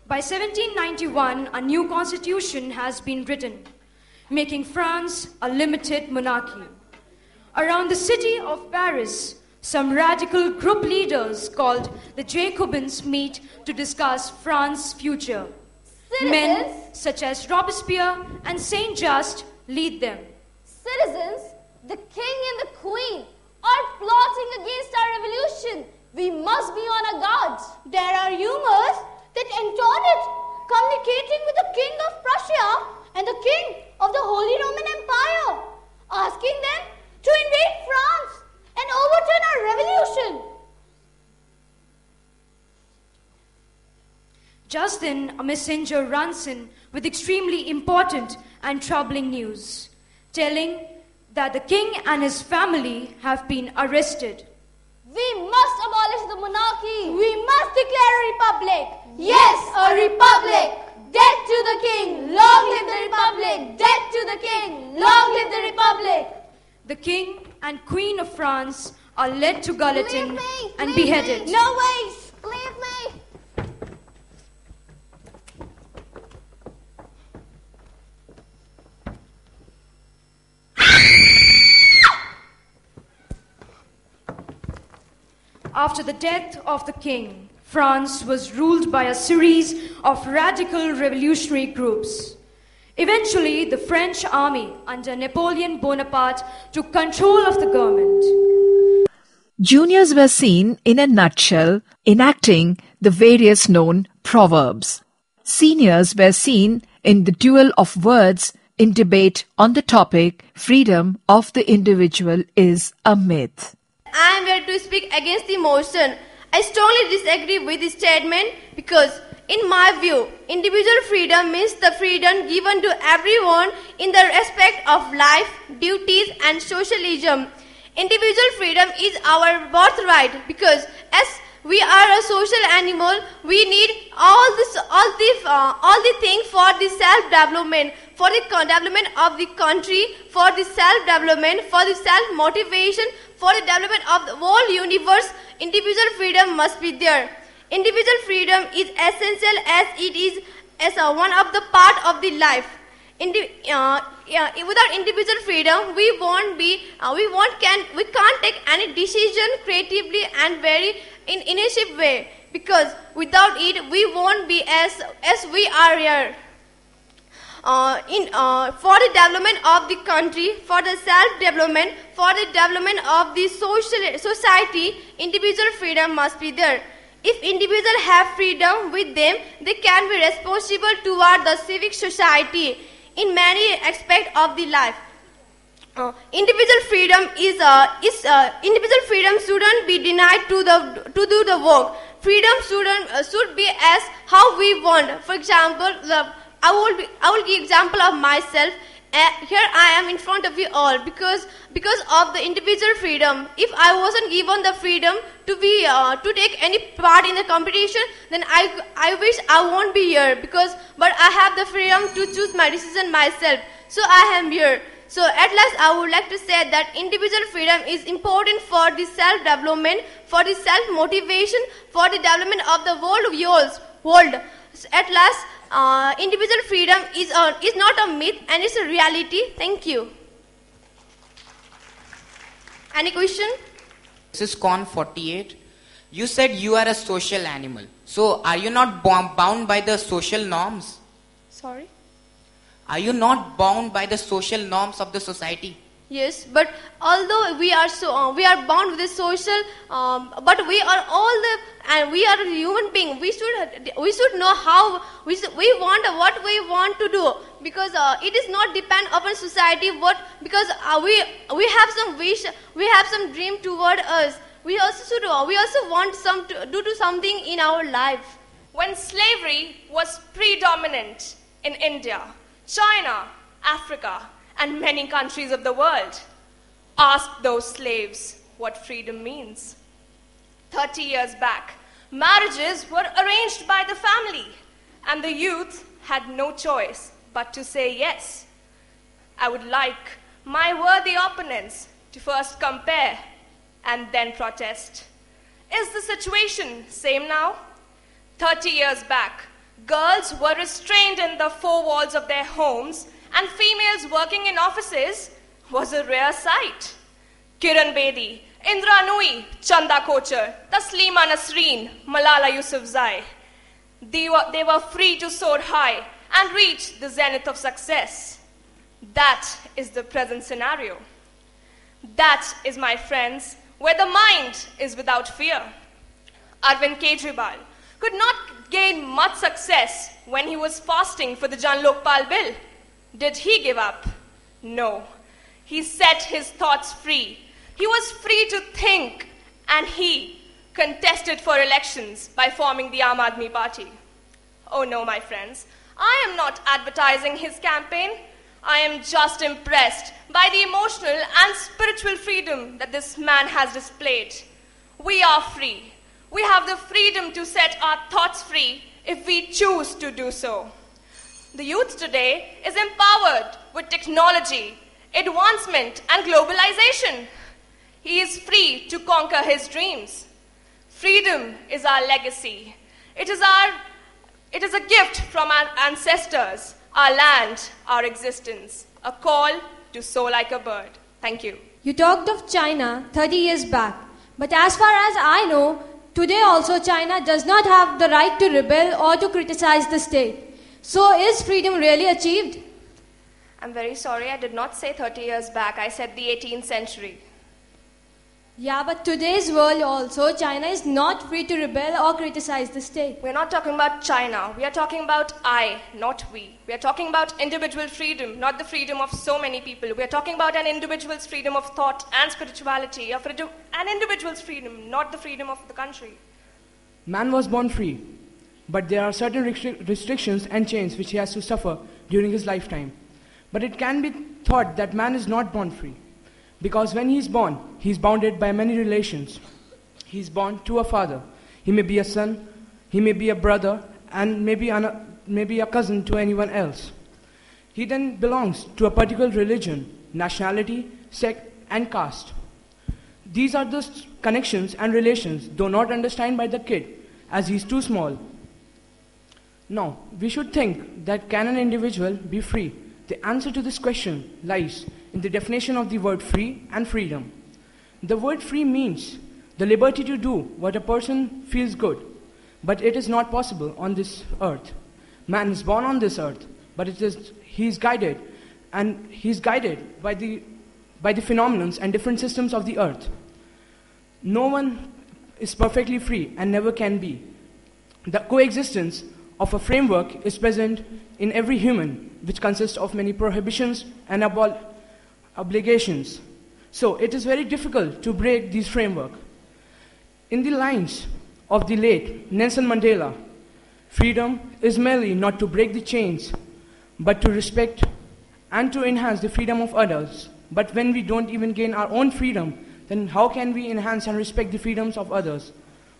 By 1791, a new constitution has been written, making France a limited monarchy. Around the city of Paris, some radical group leaders called the Jacobins meet to discuss France's future. Men such as Robespierre and Saint Just lead them. Citizens, the king and the queen are plotting against our revolution. We must be on our guard. There are rumors that Antoinette communicating with the king of Prussia and the king of the Holy Roman Empire, asking them to invade France and overturn our revolution. Just then, a messenger runs in with extremely important and troubling news, telling that the king and his family have been arrested. We must abolish the monarchy. We must declare a republic. Yes, a republic. Death to the king. Long live the republic. Death to the king. Long live the republic. The king and queen of France are led to guillotine and beheaded. No ways. Leave me. After the death of the king, France was ruled by a series of radical revolutionary groups. Eventually, the French army under Napoleon Bonaparte took control of the government. Juniors were seen in a nutshell enacting the various known proverbs. Seniors were seen in the duel of words in debate on the topic freedom of the individual is a myth. I am here to speak against the motion. I strongly disagree with this statement because, in my view, individual freedom means the freedom given to everyone in the respect of life, duties, and socialism. Individual freedom is our birthright because, as we are a social animal, we need all this, all the, uh, all the things for the self development, for the development of the country, for the self development, for the self motivation, for the development of the whole universe. Individual freedom must be there. Individual freedom is essential as it is as a one of the part of the life. Indi- uh, yeah, without individual freedom, we won't be, uh, we won't can, we can't take any decision creatively and very in initiative way because without it, we won't be as as we are here. Uh, in, uh, for the development of the country, for the self-development, for the development of the social society, individual freedom must be there. If individuals have freedom with them, they can be responsible toward the civic society in many aspects of the life. Uh, individual freedom is, uh, is uh, individual freedom shouldn't be denied to the to do the work. Freedom shouldn't uh, should be as how we want. For example, the, I will be, I will give example of myself. Uh, here I am in front of you all because because of the individual freedom. If I wasn't given the freedom to be uh, to take any part in the competition, then I I wish I won't be here because but I have the freedom to choose my decision myself. So I am here. So at last I would like to say that individual freedom is important for the self-development, for the self-motivation, for the development of the world yours, world. So at last, uh, individual freedom is, a, is not a myth and it's a reality. Thank you. Any question? This is Con 48. You said you are a social animal. So are you not bo- bound by the social norms? Sorry? Are you not bound by the social norms of the society? Yes, but although we are so uh, we are bound with the social, um, but we are all the and we are a human being. We should we should know how we should, we want what we want to do because uh, it is not depend upon society. What because uh, we we have some wish, we have some dream toward us. We also should uh, we also want some to do to something in our life. When slavery was predominant in India, China, Africa, and many countries of the world, ask those slaves what freedom means. 30 years back, marriages were arranged by the family, and the youth had no choice but to say yes. I would like my worthy opponents to first compare and then protest. Is the situation same now? 30 years back, girls were restrained in the four walls of their homes, and females working in offices was a rare sight. Kiran Bedi, Indra Nooyi, Chanda Kochhar, Taslima Nasreen, Malala Yousafzai. They were, they were free to soar high and reach the zenith of success. That is the present scenario. That is, my friends, where the mind is without fear. Arvind Kejriwal could not gain much success when he was fasting for the Jan Lokpal bill. Did he give up? No. He set his thoughts free. He was free to think, and he contested for elections by forming the Aam Aadmi Party. Oh no, my friends, I am not advertising his campaign. I am just impressed by the emotional and spiritual freedom that this man has displayed. We are free. We have the freedom to set our thoughts free if we choose to do so. The youth today is empowered with technology, advancement, and globalization. He is free to conquer his dreams. Freedom is our legacy. It is our it is a gift from our ancestors, our land, our existence, a call to soar like a bird. Thank you. You talked of China 30 years back, but as far as I know, today also China does not have the right to rebel or to criticize the state. So is freedom really achieved? I'm very sorry, I did not say 30 years back, I said the 18th century. Yeah, but today's world also, China is not free to rebel or criticize the state. We're not talking about China. We are talking about I, not we. We are talking about individual freedom, not the freedom of so many people. We are talking about an individual's freedom of thought and spirituality, of freedom- an individual's freedom, not the freedom of the country. Man was born free, but there are certain restri- restrictions and chains which he has to suffer during his lifetime. But it can be thought that man is not born free, because when he is born, he is bounded by many relations. He is born to a father. He may be a son, he may be a brother, and maybe, an, maybe a cousin to anyone else. He then belongs to a particular religion, nationality, sect, and caste. These are the connections and relations, though not understood by the kid as he is too small. Now, we should think that can an individual be free? The answer to this question lies in the definition of the word free and freedom. The word free means the liberty to do what a person feels good, but it is not possible on this earth. Man is born on this earth, but it is he is guided, and he is guided by the by the phenomenons and different systems of the earth. No one is perfectly free and never can be. The coexistence of a framework is present in every human, which consists of many prohibitions and abol- obligations. So it is very difficult to break this framework. In the lines of the late Nelson Mandela, freedom is merely not to break the chains, but to respect and to enhance the freedom of others. But when we don't even gain our own freedom, then how can we enhance and respect the freedoms of others?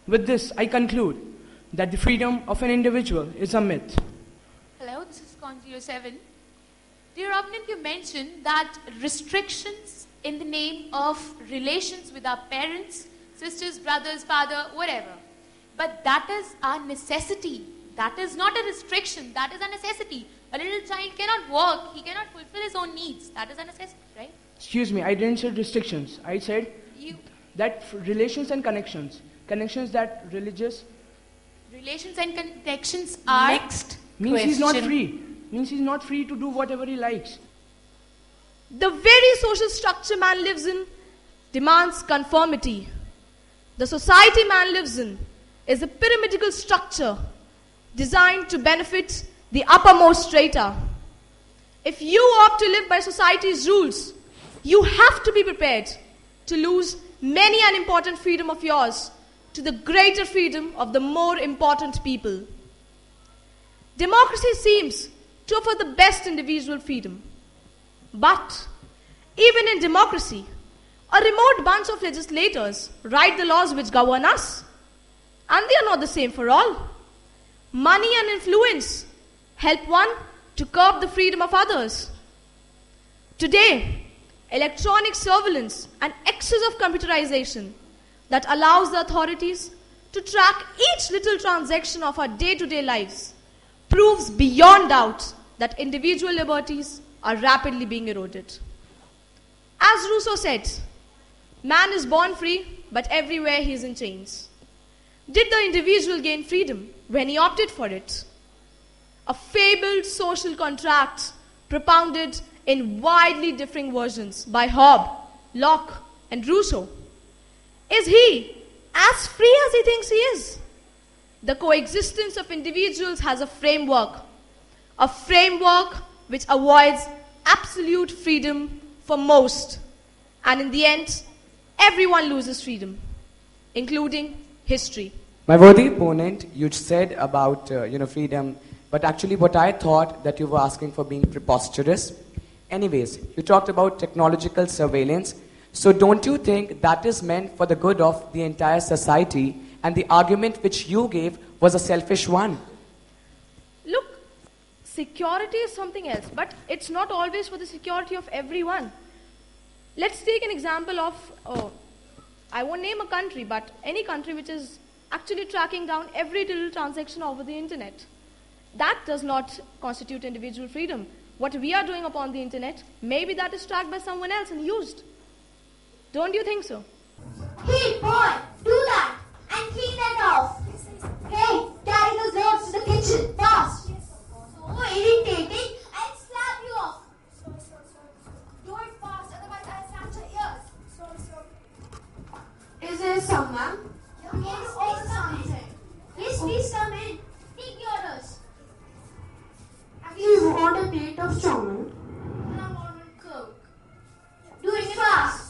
With this, I conclude that the freedom of an individual is a myth. Hello, this is Con 07. Dear opponent, you mentioned that restrictions in the name of relations with our parents, sisters, brothers, father, whatever. But that is our necessity. That is not a restriction, that is a necessity. A little child cannot work, he cannot fulfill his own needs. That is a necessity, right? Excuse me, I didn't say restrictions. I said You that relations and connections, connections that religious relations and connections are Next means he's not free. Means he's not free to do whatever he likes. The very social structure man lives in demands conformity. The society man lives in is a pyramidical structure designed to benefit the uppermost strata. If you opt to live by society's rules, you have to be prepared to lose many an important freedom of yours to the greater freedom of the more important people. Democracy seems to offer the best individual freedom. But even in democracy, a remote bunch of legislators write the laws which govern us, and they are not the same for all. Money and influence help one to curb the freedom of others. Today, electronic surveillance and excess of computerization that allows the authorities to track each little transaction of our day to day lives proves beyond doubt that individual liberties are rapidly being eroded. As Rousseau said, man is born free, but everywhere he is in chains. Did the individual gain freedom when he opted for it? A fabled social contract propounded in widely differing versions by Hobbes, Locke, and Rousseau. Is he as free as he thinks he is? The coexistence of individuals has a framework, a framework which avoids absolute freedom for most. And in the end, everyone loses freedom, including history. My worthy opponent, you said about uh, you know freedom, but actually what I thought that you were asking for being preposterous. Anyways, you talked about technological surveillance. So don't you think that is meant for the good of the entire society? And the argument which you gave was a selfish one. Look, security is something else, but it's not always for the security of everyone. Let's take an example of, oh, I won't name a country, but any country which is actually tracking down every little transaction over the internet. That does not constitute individual freedom. What we are doing upon the internet, maybe that is tracked by someone else and used. Don't you think so? Hey, boy, do that and clean that off. Hey, carry those loads to the kitchen, fast. So irritating, I'll slap you off. Do it fast, otherwise I'll snatch your ears. Is there someone? Yes, please come in. Yes, please come in. Take your orders. You want a plate of chow I want a coke. Do it fast.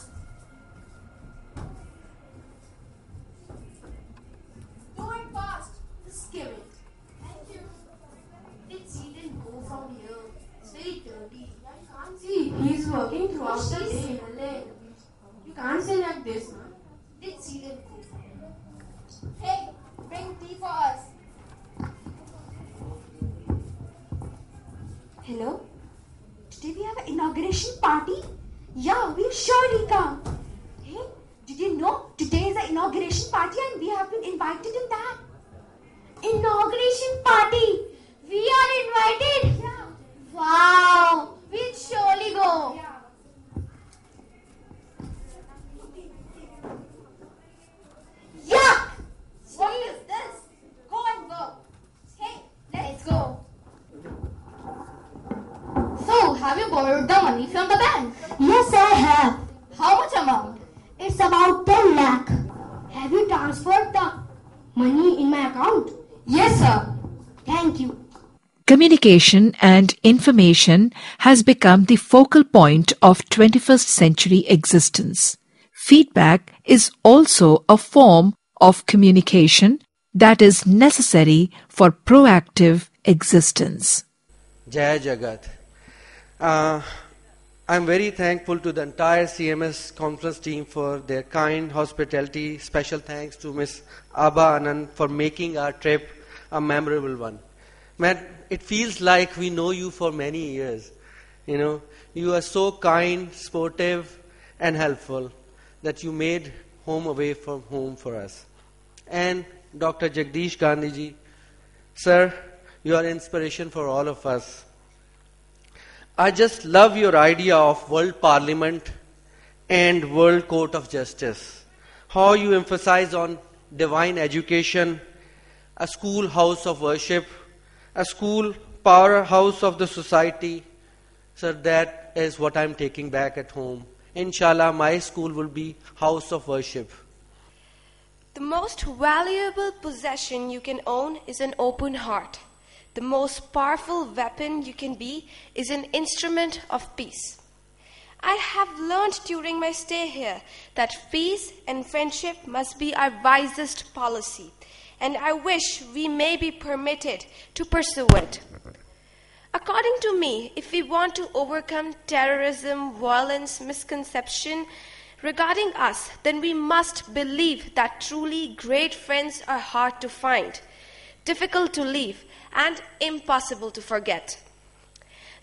Do it fast. Just give it. Thank you. It's didn't go from here. It's very dirty. See, he's working throughout the day. You can't say like this, man. Did see them go. Hey, bring tea for us. Hello? Today we have an inauguration party? Yeah, we'll surely come. Hey, did you know today is the inauguration party and we have been invited in that? inauguration party. We are invited. Wow, we'll surely go. Yuck! What is this? Go and work. Hey, let's go. So, have you borrowed the money from the bank? Yes, I have. How much amount? It's about 10 lakh. Have you transferred the money in my account? Yes, sir. Thank you. Communication and information has become the focal point of 21st century existence. Feedback is also a form of communication that is necessary for proactive existence. Jai Jagat. Uh, I'm very thankful to the entire CMS conference team for their kind hospitality. Special thanks to Miss Abba Anand for making our trip a memorable one. Man, it feels like we know you for many years. You know, you are so kind, sportive, and helpful that you made home away from home for us. And Dr. Jagdish Gandhi ji, sir, you are inspiration for all of us. I just love your idea of World Parliament and World Court of Justice. How you emphasize on divine education, a school house of worship, a school powerhouse of the society. Sir, that is what I'm taking back at home. Inshallah, my school will be house of worship. The most valuable possession you can own is an open heart. The most powerful weapon you can be is an instrument of peace. I have learned during my stay here that peace and friendship must be our wisest policy, and I wish we may be permitted to pursue it. According to me, if we want to overcome terrorism, violence, misconception regarding us, then we must believe that truly great friends are hard to find, difficult to leave, and impossible to forget.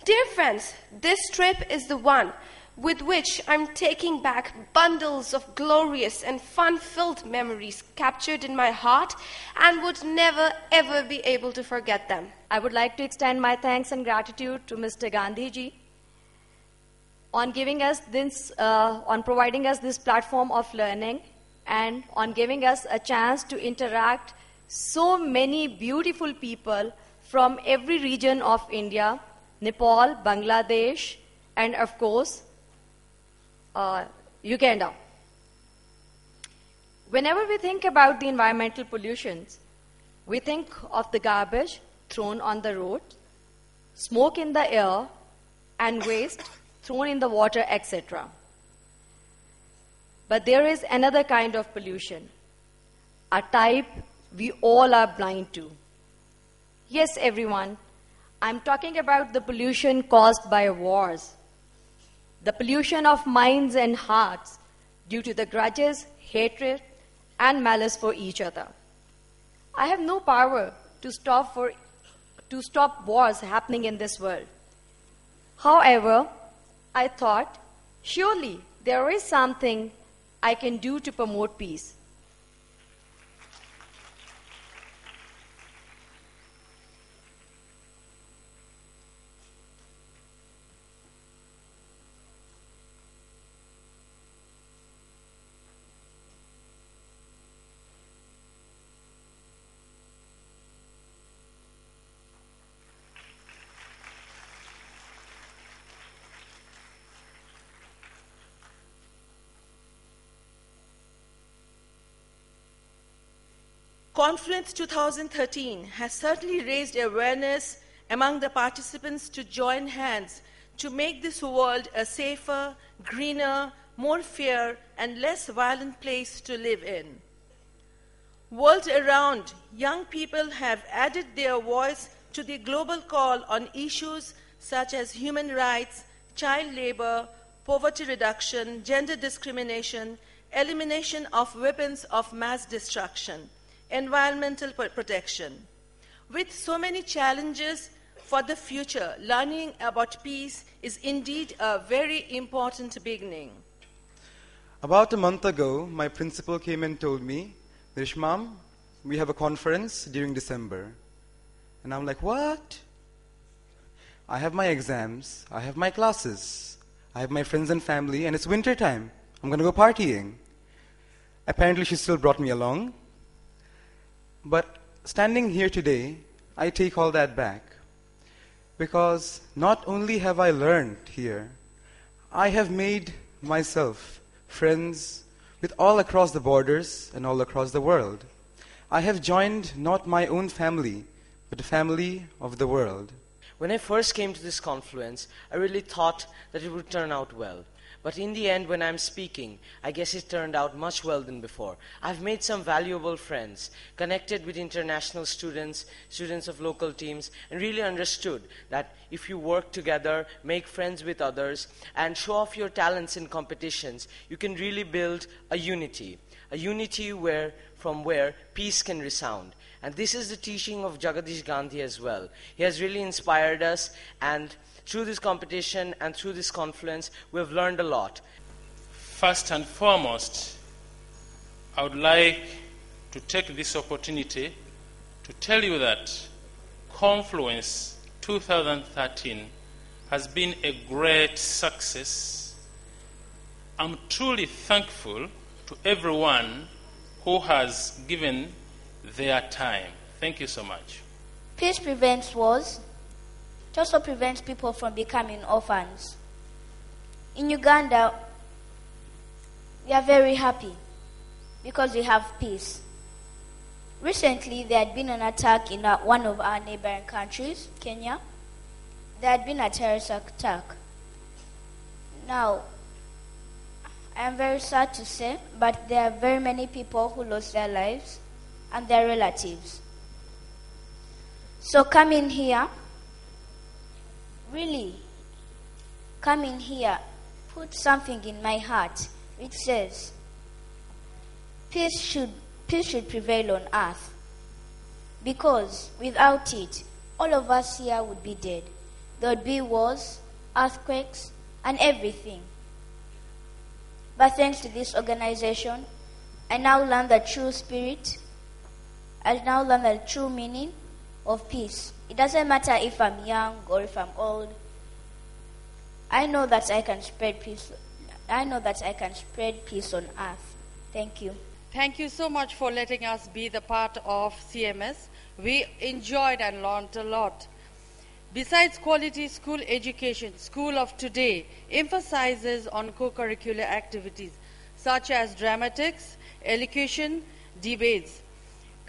Dear friends, this trip is the one with which I'm taking back bundles of glorious and fun filled memories captured in my heart and would never ever be able to forget them. I would like to extend my thanks and gratitude to Mr. Gandhi ji on giving us this, uh, on providing us this platform of learning and on giving us a chance to interact so many beautiful people from every region of India, Nepal, Bangladesh, and of course, uh, Uganda. Whenever we think about the environmental pollutions, we think of the garbage thrown on the road, smoke in the air, and waste thrown in the water, etc. But there is another kind of pollution, a type we all are blind to. Yes, everyone, I'm talking about the pollution caused by wars, the pollution of minds and hearts due to the grudges, hatred, and malice for each other. I have no power to stop, for, to stop wars happening in this world. However, I thought, surely there is something I can do to promote peace. Confluence 2013 has certainly raised awareness among the participants to join hands to make this world a safer, greener, more fair, and less violent place to live in. World around, young people have added their voice to the global call on issues such as human rights, child labor, poverty reduction, gender discrimination, elimination of weapons of mass destruction environmental protection. With so many challenges for the future, learning about peace is indeed a very important beginning. About a month ago, my principal came and told me, Rishmam, we have a conference during December. And I'm like, What? I have my exams, I have my classes, I have my friends and family, and it's winter time. I'm going to go partying. Apparently, she still brought me along. But standing here today, I take all that back. Because not only have I learned here, I have made myself friends with all across the borders and all across the world. I have joined not my own family, but the family of the world. When I first came to this confluence, I really thought that it would turn out well. But in the end, when I'm speaking, I guess it turned out much well than before. I've made some valuable friends, connected with international students, students of local teams, and really understood that if you work together, make friends with others, and show off your talents in competitions, you can really build a unity. A unity where, from where peace can resound. And this is the teaching of Jagadish Gandhi as well. He has really inspired us, and through this competition and through this confluence, we have learned a lot. First and foremost, I would like to take this opportunity to tell you that Confluence 2013 has been a great success. I'm truly thankful to everyone who has given their time. Thank you so much. Peace prevents wars. It also prevents people from becoming orphans. In Uganda, we are very happy because we have peace. Recently, there had been an attack in one of our neighboring countries, Kenya. There had been a terrorist attack. Now, I am very sad to say, but there are very many people who lost their lives and their relatives. So coming here, really, coming here, put something in my heart which says, peace should, peace should prevail on earth. Because without it, all of us here would be dead. There would be wars, earthquakes, and everything. But thanks to this organization, I now learn the true spirit. I now learn the true meaning of peace. It doesn't matter if I'm young or if I'm old. I know that I can spread peace. I know that I can spread peace on earth. Thank you. Thank you so much for letting us be the part of CMS. We enjoyed and learned a lot. Besides quality school education, School of Today emphasizes on co-curricular activities such as dramatics, elocution, debates.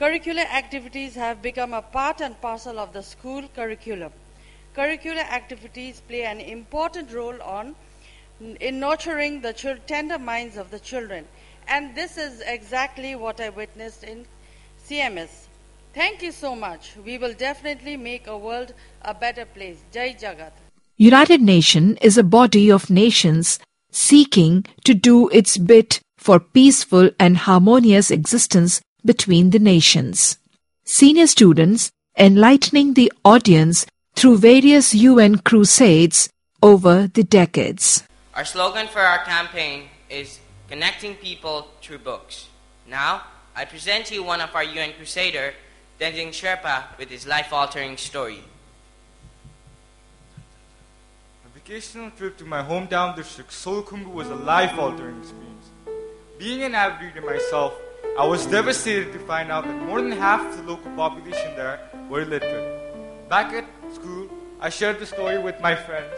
Curricular activities have become a part and parcel of the school curriculum. Curricular activities play an important role on in nurturing the tender minds of the children. And this is exactly what I witnessed in CMS. Thank you so much. We will definitely make a world a better place. Jai Jagat. United Nation is a body of nations seeking to do its bit for peaceful and harmonious existence between the nations. Senior students enlightening the audience through various UN crusades over the decades. Our slogan for our campaign is Connecting People Through Books. Now, I present to you one of our UN Crusader, Tenzing Sherpa, with his life altering story. A vacational trip to my hometown district, Solukhumbu, was a life altering experience. Being an avid reader myself, I was devastated to find out that more than half the local population there were illiterate. Back at school, I shared the story with my friends,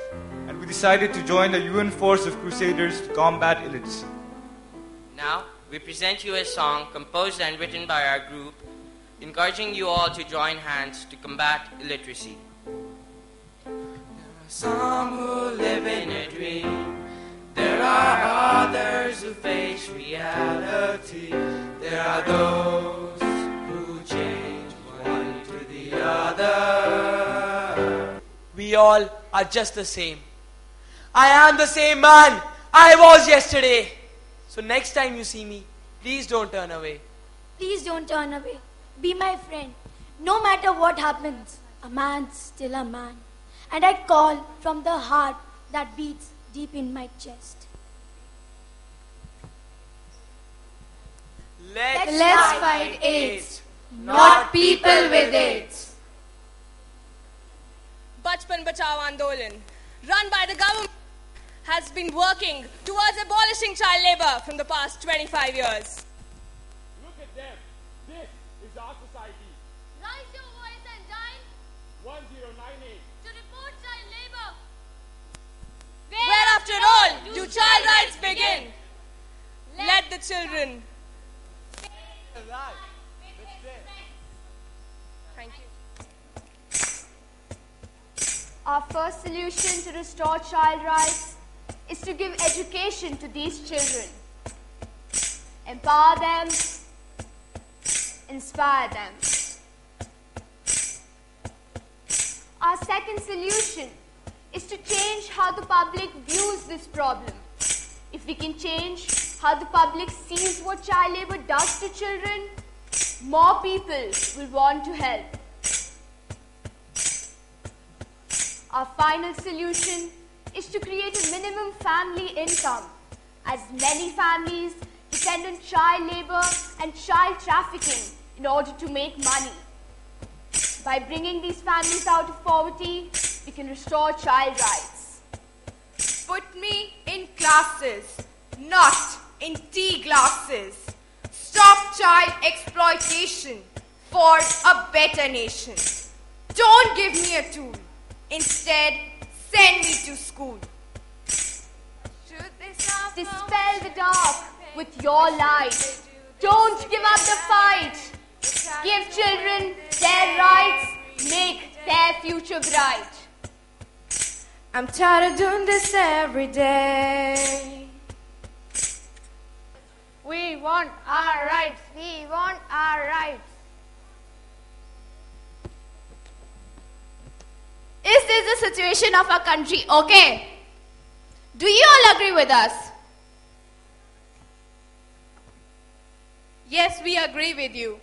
and we decided to join the UN force of crusaders to combat illiteracy. Now, we present you a song composed and written by our group, encouraging you all to join hands to combat illiteracy. There are Some who live in a dream. There are others who face reality. There are those who change one to the other. We all are just the same. I am the same man I was yesterday. So next time you see me, please don't turn away. Please don't turn away. Be my friend. No matter what happens, a man's still a man. And I call from the heart that beats deep in my chest. Let's, Let's fight AIDS, not people with AIDS. Bachpan Bachao Andolan, run by the government, has been working towards abolishing child labor from the past 25 years. Look at them. This is our society. Rise your voice and join 1098. to report child labor. Where, after all, do child rights begin? Let the children. Thank you. Our first solution to restore child rights is to give education to these children. Empower them, inspire them. Our second solution is to change how the public views this problem. If we can change how the public sees what child labor does to children, more people will want to help. Our final solution is to create a minimum family income, as many families depend on child labor and child trafficking in order to make money. By bringing these families out of poverty, we can restore child rights. Put me in classes, not in tea glasses. Stop child exploitation for a better nation. Don't give me a tool. Instead, send me to school. Dispel the dark with your light. Don't give up the fight. Give children their rights. Make their future bright. I'm tired of doing this every day. We want our rights. We want our rights. Is this the situation of our country? Okay. Do you all agree with us? Yes, we agree with you.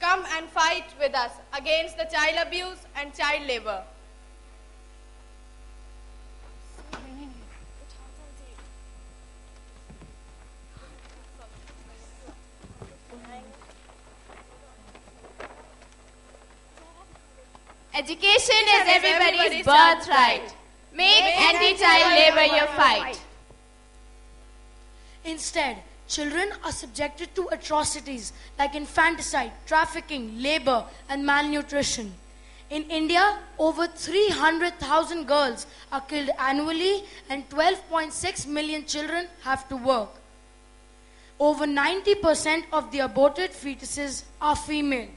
Come and fight with us against the child abuse and child labor. Education is everybody's birthright. Make anti-child labor your fight. Instead, children are subjected to atrocities like infanticide, trafficking, labor, and malnutrition. In India, over 300,000 girls are killed annually, and 12.6 million children have to work. Over 90% of the aborted fetuses are female.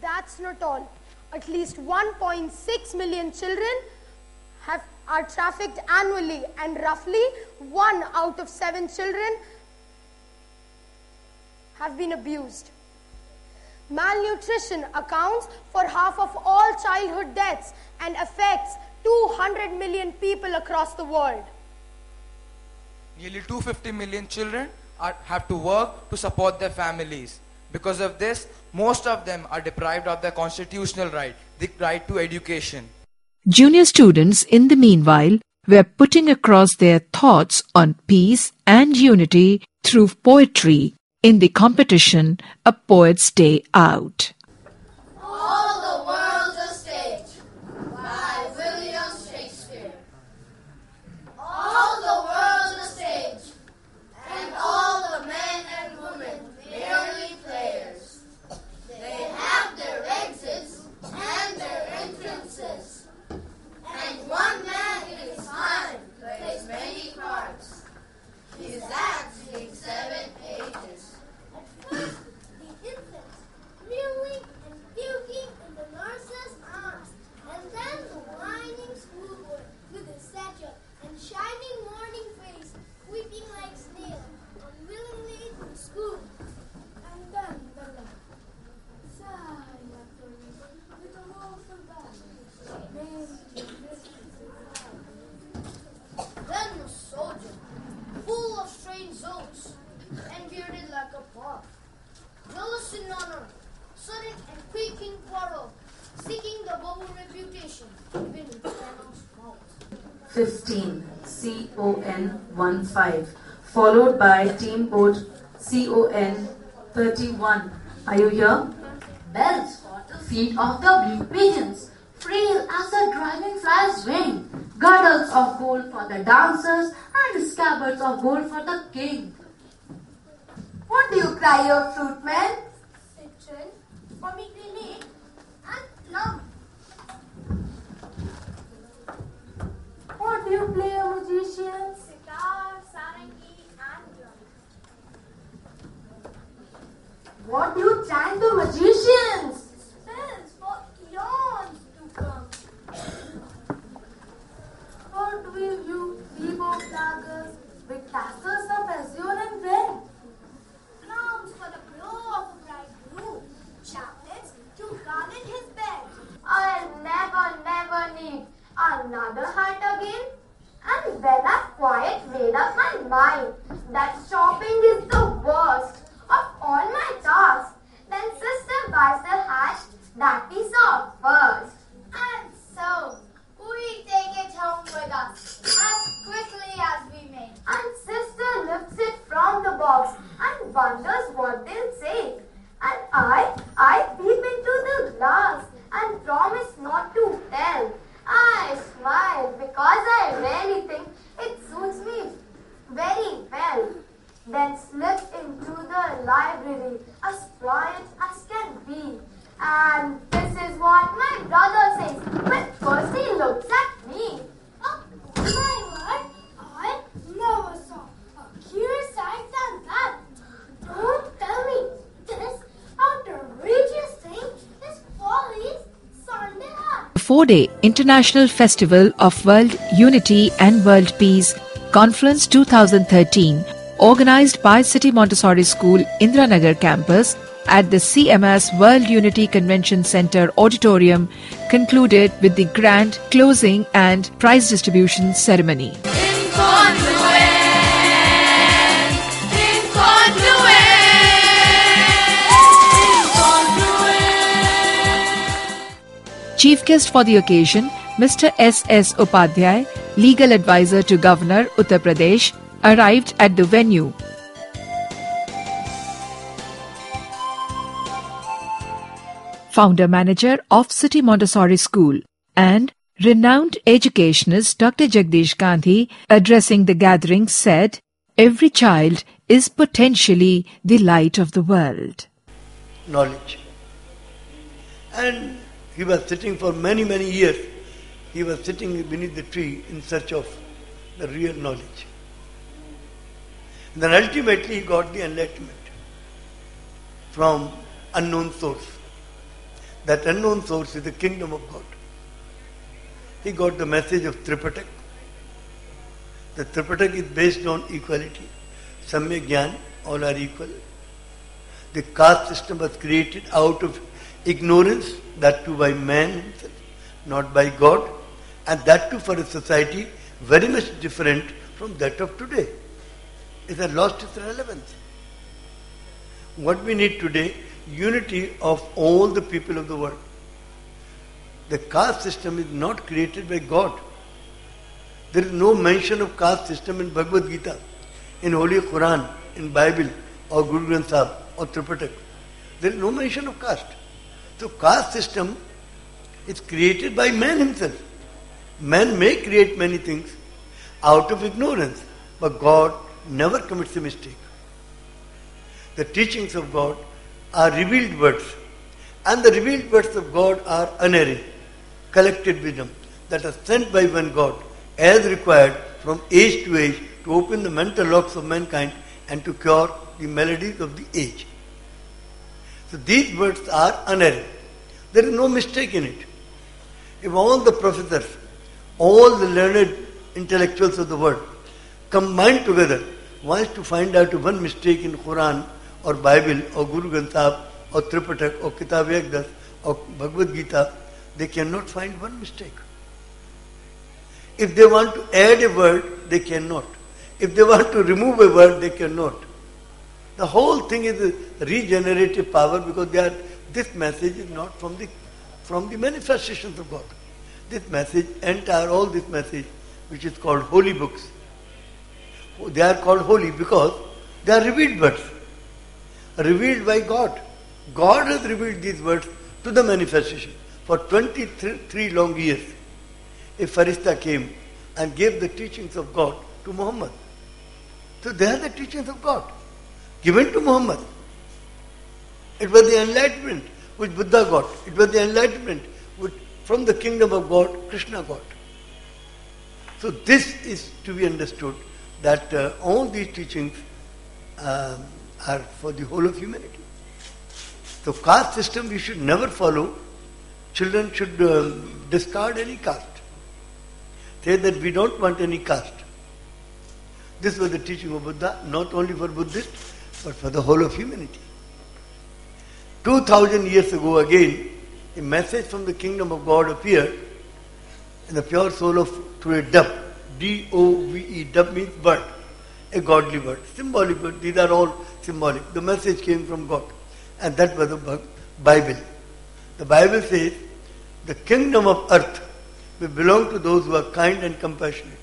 That's not all. At least 1.6 million children have, are trafficked annually, and roughly one out of seven children have been abused. Malnutrition accounts for half of all childhood deaths and affects 200 million people across the world. Nearly 250 million children are, have to work to support their families. Because of this, most of them are deprived of their constitutional right, the right to education. Junior students, in the meanwhile, were putting across their thoughts on peace and unity through poetry in the competition A Poet's Day Out. All the world's a stage by William Shakespeare. All the world's a stage, and all the men and women merely players. They have their exits and their entrances, and one man in his time plays many parts. His acts take seven pages. The infant, kneeling and puking in the nurse's arms, and then the whining schoolboy with his satchel and shining morning face, weeping like snail, unwillingly to school. And then the lad, sigh after reason, with a woeful balance, made to Then the soldier, full of strange oaths, and bearded like a pug, jealous in honor, sudden and quaking quarrel, seeking the bubble reputation beneath the cannon's mouth. 15 CON 15 followed by team code CON 31 are you here Bells for the feet of the blue pigeons, frail as a driving fly's wing, girdles of gold for the dancers, and scabbards of gold for the king. What do you cry, your fruit man? Citron, pomegranate, and plum. What do you play, a magician? Sitar, sarangi, and drum. What do you chant to magicians? Spells for eons to come. What do you people daggers with castles of azure and red? Crowns for the glow of a bridegroom. Chaplets to garland his bed. I'll never, never need another hat again. And when I've quite made up my mind that shopping is the worst of all my tasks, then sister buys the hat that we saw first. And so, we take it home with us as quickly as we may. And sister lifts it from the box and wonders what they'll say. And I, I peep into the glass and promise not to tell. I smile because I really think it suits me very well. Then slip into the library as quiet as can be. And this is what my brother says when first he looks at me. Oh, my word, I never saw a cuter sight than that. Don't tell me this outrageous thing is Sunday hat. four day International Festival of World Unity and World Peace Confluence 2013, organized by City Montessori School, Indiranagar campus at the CMS World Unity Convention Center auditorium, concluded with the grand closing and prize distribution ceremony. Chief guest for the occasion, Mr. S. S. Upadhyay, legal advisor to Governor Uttar Pradesh, arrived at the venue. Founder manager of City Montessori School and renowned educationist Dr. Jagdish Gandhi, addressing the gathering, said, Every child is potentially the light of the world. knowledge. And he was sitting for many, many years. He was sitting beneath the tree in search of the real knowledge. And then ultimately he got the enlightenment from unknown source. That unknown source is the kingdom of God. He got the message of Tripatak. The Tripatak is based on equality. Samya Gyan, all are equal. The caste system was created out of ignorance, that too by man not by God, and that too for a society very much different from that of today. It has lost its relevance. What we need today, unity of all the people of the world. The caste system is not created by God. There is no mention of caste system in Bhagavad Gita, in Holy Quran, in Bible, or Guru Granth Sahib, or Tripatak. There is no mention of caste. So caste system is created by man himself. Man may create many things out of ignorance, but God never commits a mistake. The teachings of God are revealed words, and the revealed words of God are unerring, collected wisdom that are sent by one God as required from age to age to open the mental locks of mankind and to cure the maladies of the age. So these words are unerring. There is no mistake in it. If all the professors, all the learned intellectuals of the world combine together wants to find out one mistake in Quran or Bible or Guru Granth Sahib or Tripatak or Kitab-e-Aqdas or Bhagavad Gita, they cannot find one mistake. If they want to add a word, they cannot. If they want to remove a word, they cannot. The whole thing is regenerative power because they are, this message is not from the from the manifestations of God. This message, entire all this message, which is called holy books, they are called holy because they are revealed words, revealed by God. God has revealed these words to the manifestation. For 23 long years, a Farishta came and gave the teachings of God to Muhammad. So they are the teachings of God given to Muhammad. It was the enlightenment which Buddha got. It was the enlightenment which from the kingdom of God Krishna got. So this is to be understood that uh, all these teachings um, are for the whole of humanity. So caste system we should never follow. Children should um, discard any caste. Say that we don't want any caste. This was the teaching of Buddha, not only for Buddhists, but for the whole of humanity. 2000 years ago again, a message from the kingdom of God appeared in the pure soul of through a dove. D-O-V-E, dove means bird, a godly bird, symbolic bird. These are all symbolic. The message came from God, and that was the Bible. The Bible says, the kingdom of earth will belong to those who are kind and compassionate.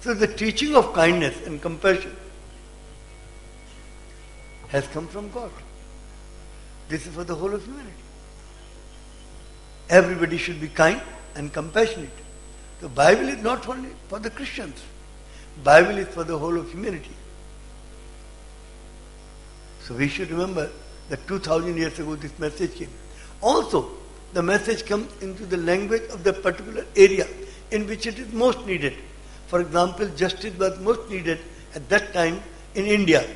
So the teaching of kindness and compassion has come from God. This is for the whole of humanity. Everybody should be kind and compassionate. The Bible is not only for the Christians. Bible is for the whole of humanity. So we should remember that 2000 years ago this message came. Also, the message comes into the language of the particular area in which it is most needed. For example, justice was most needed at that time in India.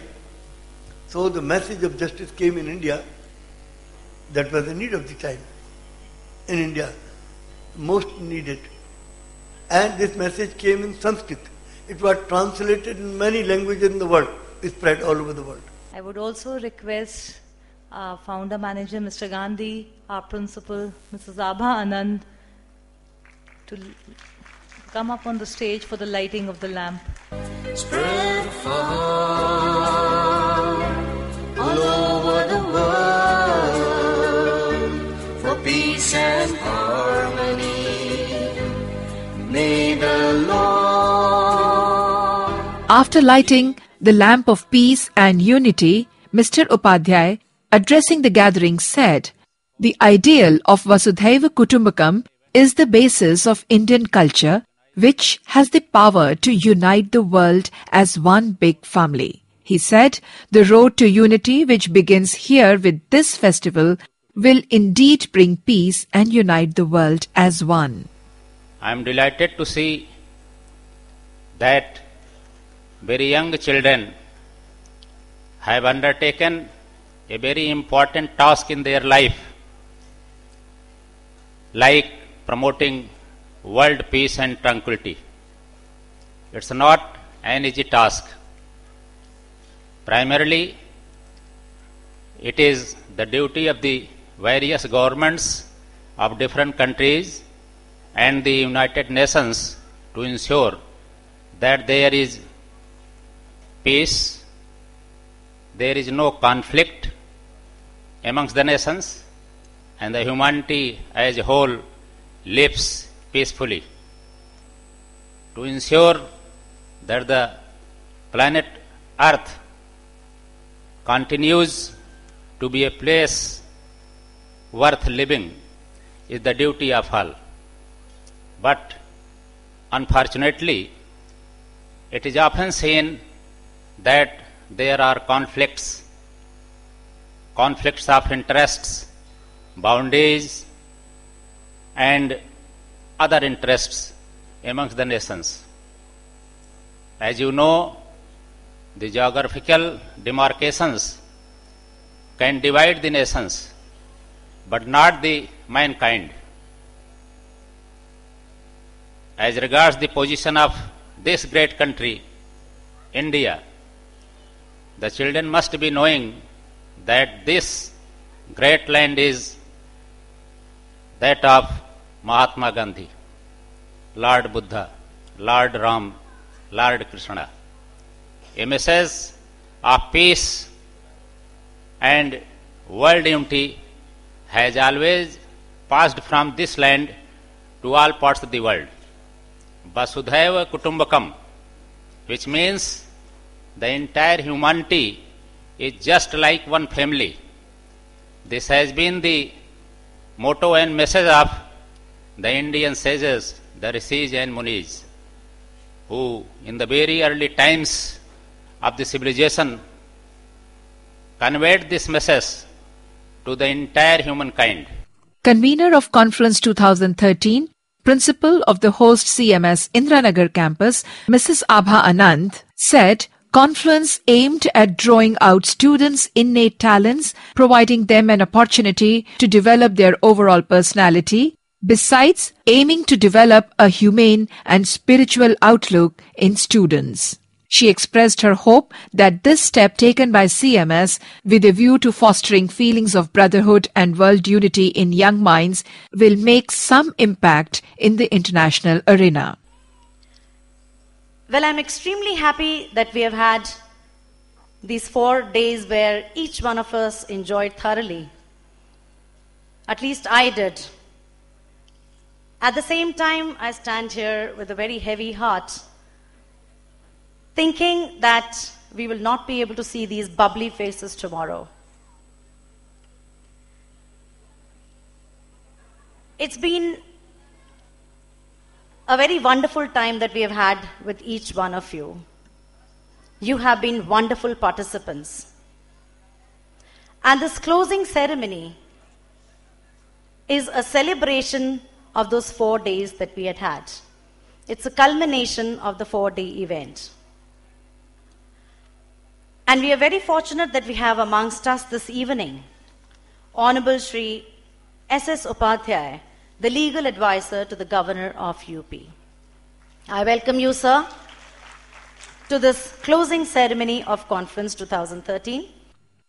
So the message of justice came in India. That was the need of the time in India, most needed. And this message came in Sanskrit. It was translated in many languages in the world. It spread all over the world. I would also request our founder manager, Mr. Gandhi, our principal, Mrs. Abha Anand, to come up on the stage for the lighting of the lamp. Spread far all over the world for peace and harmony. May the Lord After lighting the lamp of peace and unity, Mr. Upadhyay, addressing the gathering, said, The ideal of Vasudhaiva Kutumbakam is the basis of Indian culture, which has the power to unite the world as one big family. He said, The road to unity, which begins here with this festival, will indeed bring peace and unite the world as one. I am delighted to see that very young children have undertaken a very important task in their life, like promoting world peace and tranquility. It's not an easy task. Primarily, it is the duty of the various governments of different countries and the United Nations to ensure that there is peace, there is no conflict amongst the nations, and the humanity as a whole lives peacefully. To ensure that the planet Earth continues to be a place worth living is the duty of all. But unfortunately, it is often seen that there are conflicts, conflicts of interests, boundaries, and other interests amongst the nations. As you know, the geographical demarcations can divide the nations, but not the mankind. As regards the position of this great country, India, the children must be knowing that this great land is that of Mahatma Gandhi, Lord Buddha, Lord Ram, Lord Krishna. A message of peace and world unity has always passed from this land to all parts of the world. Vasudhaiva Kutumbakam, which means the entire humanity is just like one family. This has been the motto and message of the Indian sages, the rishis and munis, who in the very early times of the civilization conveyed this message to the entire humankind. Convener of Confluence 2013, Principal of the host CMS Indiranagar campus, Mrs. Abha Anand, said Confluence aimed at drawing out students' innate talents, providing them an opportunity to develop their overall personality, besides aiming to develop a humane and spiritual outlook in students. She expressed her hope that this step taken by CMS with a view to fostering feelings of brotherhood and world unity in young minds will make some impact in the international arena. Well, I'm extremely happy that we have had these four days where each one of us enjoyed thoroughly. At least I did. At the same time, I stand here with a very heavy heart thinking that we will not be able to see these bubbly faces tomorrow. It's been a very wonderful time that we have had with each one of you. You have been wonderful participants. And this closing ceremony is a celebration of those four days that we had had. It's a culmination of the four day event. And we are very fortunate that we have amongst us this evening Honorable Sri S.S. Upadhyay, the legal advisor to the Governor of UP. I welcome you, sir, to this closing ceremony of Confluence 2013.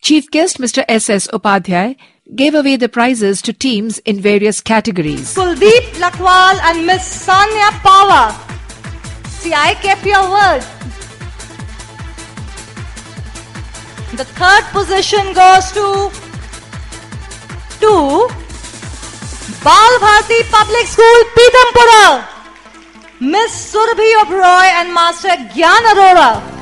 Chief guest Mr. S.S. Upadhyay gave away the prizes to teams in various categories. Kuldeep Lakwal and Miss Sanya Pawa. See, I kept your word. The third position goes to to Bal Bharati Public School, Pitampura. Miss Surabhi Oberoi and Master Gyan Arora.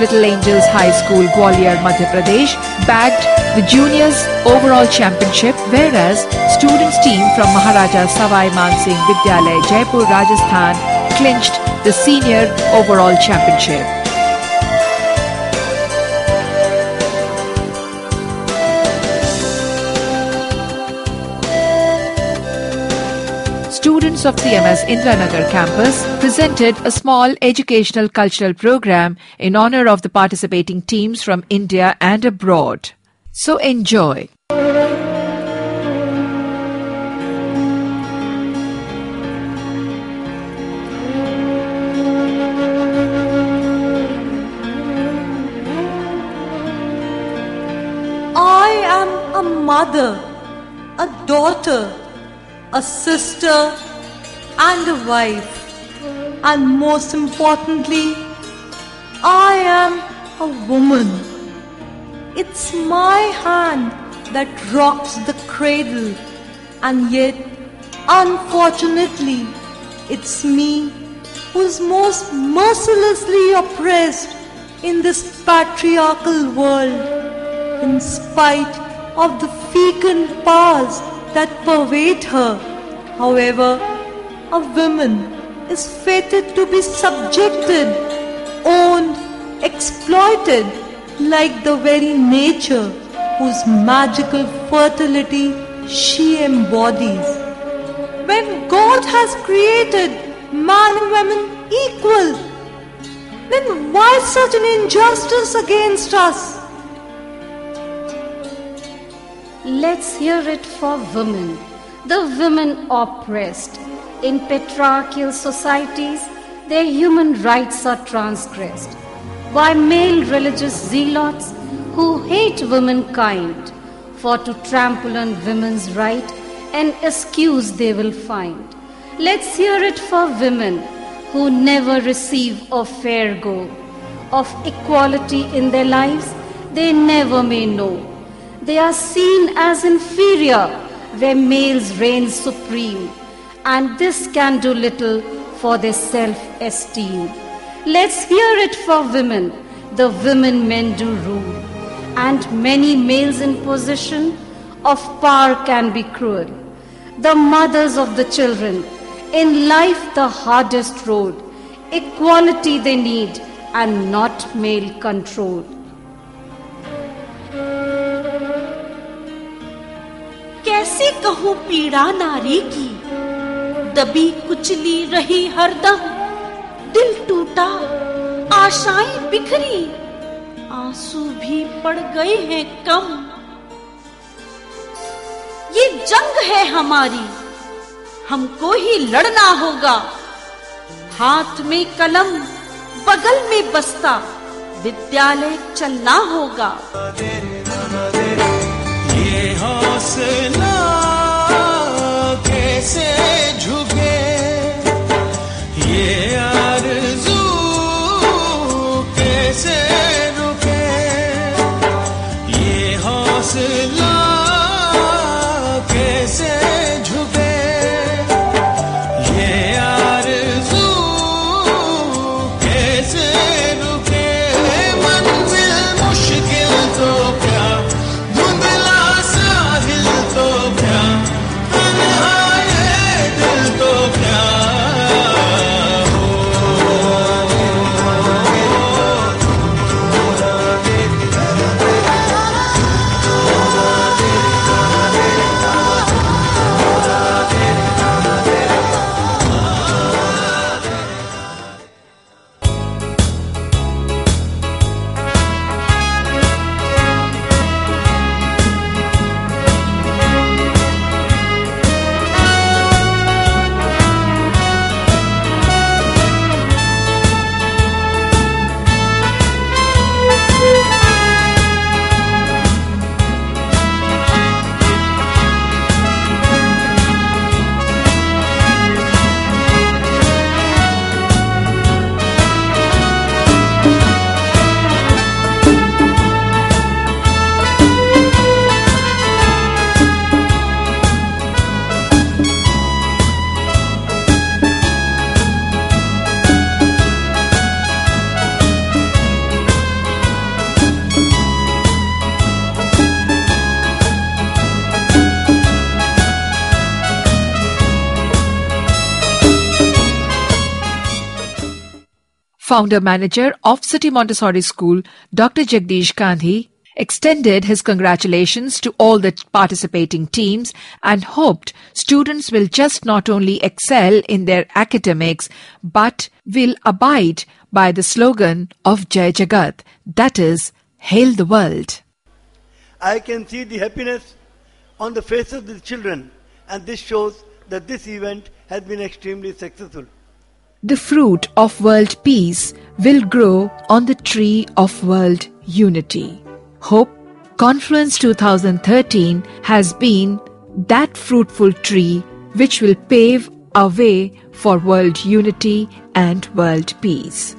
Little Angels High School, Gwalior, Madhya Pradesh bagged the juniors overall championship whereas students team from Maharaja Savai Mansingh Vidyalay, Jaipur, Rajasthan clinched the senior overall championship. Students of CMS Indiranagar campus presented a small educational cultural program in honor of the participating teams from India and abroad. So enjoy. I am a mother, a daughter, a sister, and a wife. And most importantly, I am a woman. It's my hand that rocks the cradle, and yet, unfortunately, it's me who's most mercilessly oppressed in this patriarchal world in spite of the fecund powers that pervade her. However, a woman is fated to be subjected, owned, exploited like the very nature whose magical fertility she embodies. When God has created man and woman equal, then why such an injustice against us? Let's hear it for women, the women oppressed. In patriarchal societies, their human rights are transgressed by male religious zealots who hate womankind, for to trample on women's right an excuse they will find. Let's hear it for women who never receive a fair go. Of equality in their lives, they never may know. They are seen as inferior where males reign supreme, and this can do little for their self esteem. Let's hear it for women, the women men do rule, and many males in position of power can be cruel. The mothers of the children, in life the hardest road, equality they need and not male control. कैसे कहूँ पीड़ा नारी की दबी कुचली रही हरदम दिल टूटा, आशाएँ बिखरी, आँसू भी पड़ गए हैं कम। ये जंग है हमारी, हमको ही लड़ना होगा। हाथ में कलम, बगल में बस्ता, विद्यालय चलना होगा। Founder manager of City Montessori School, Dr. Jagdish Gandhi, extended his congratulations to all the participating teams and hoped students will just not only excel in their academics but will abide by the slogan of Jai Jagat, that is, Hail the World. I can see the happiness on the faces of the children, and this shows that this event has been extremely successful. The fruit of world peace will grow on the tree of world unity. Hope Confluence 2013 has been that fruitful tree which will pave a way for world unity and world peace.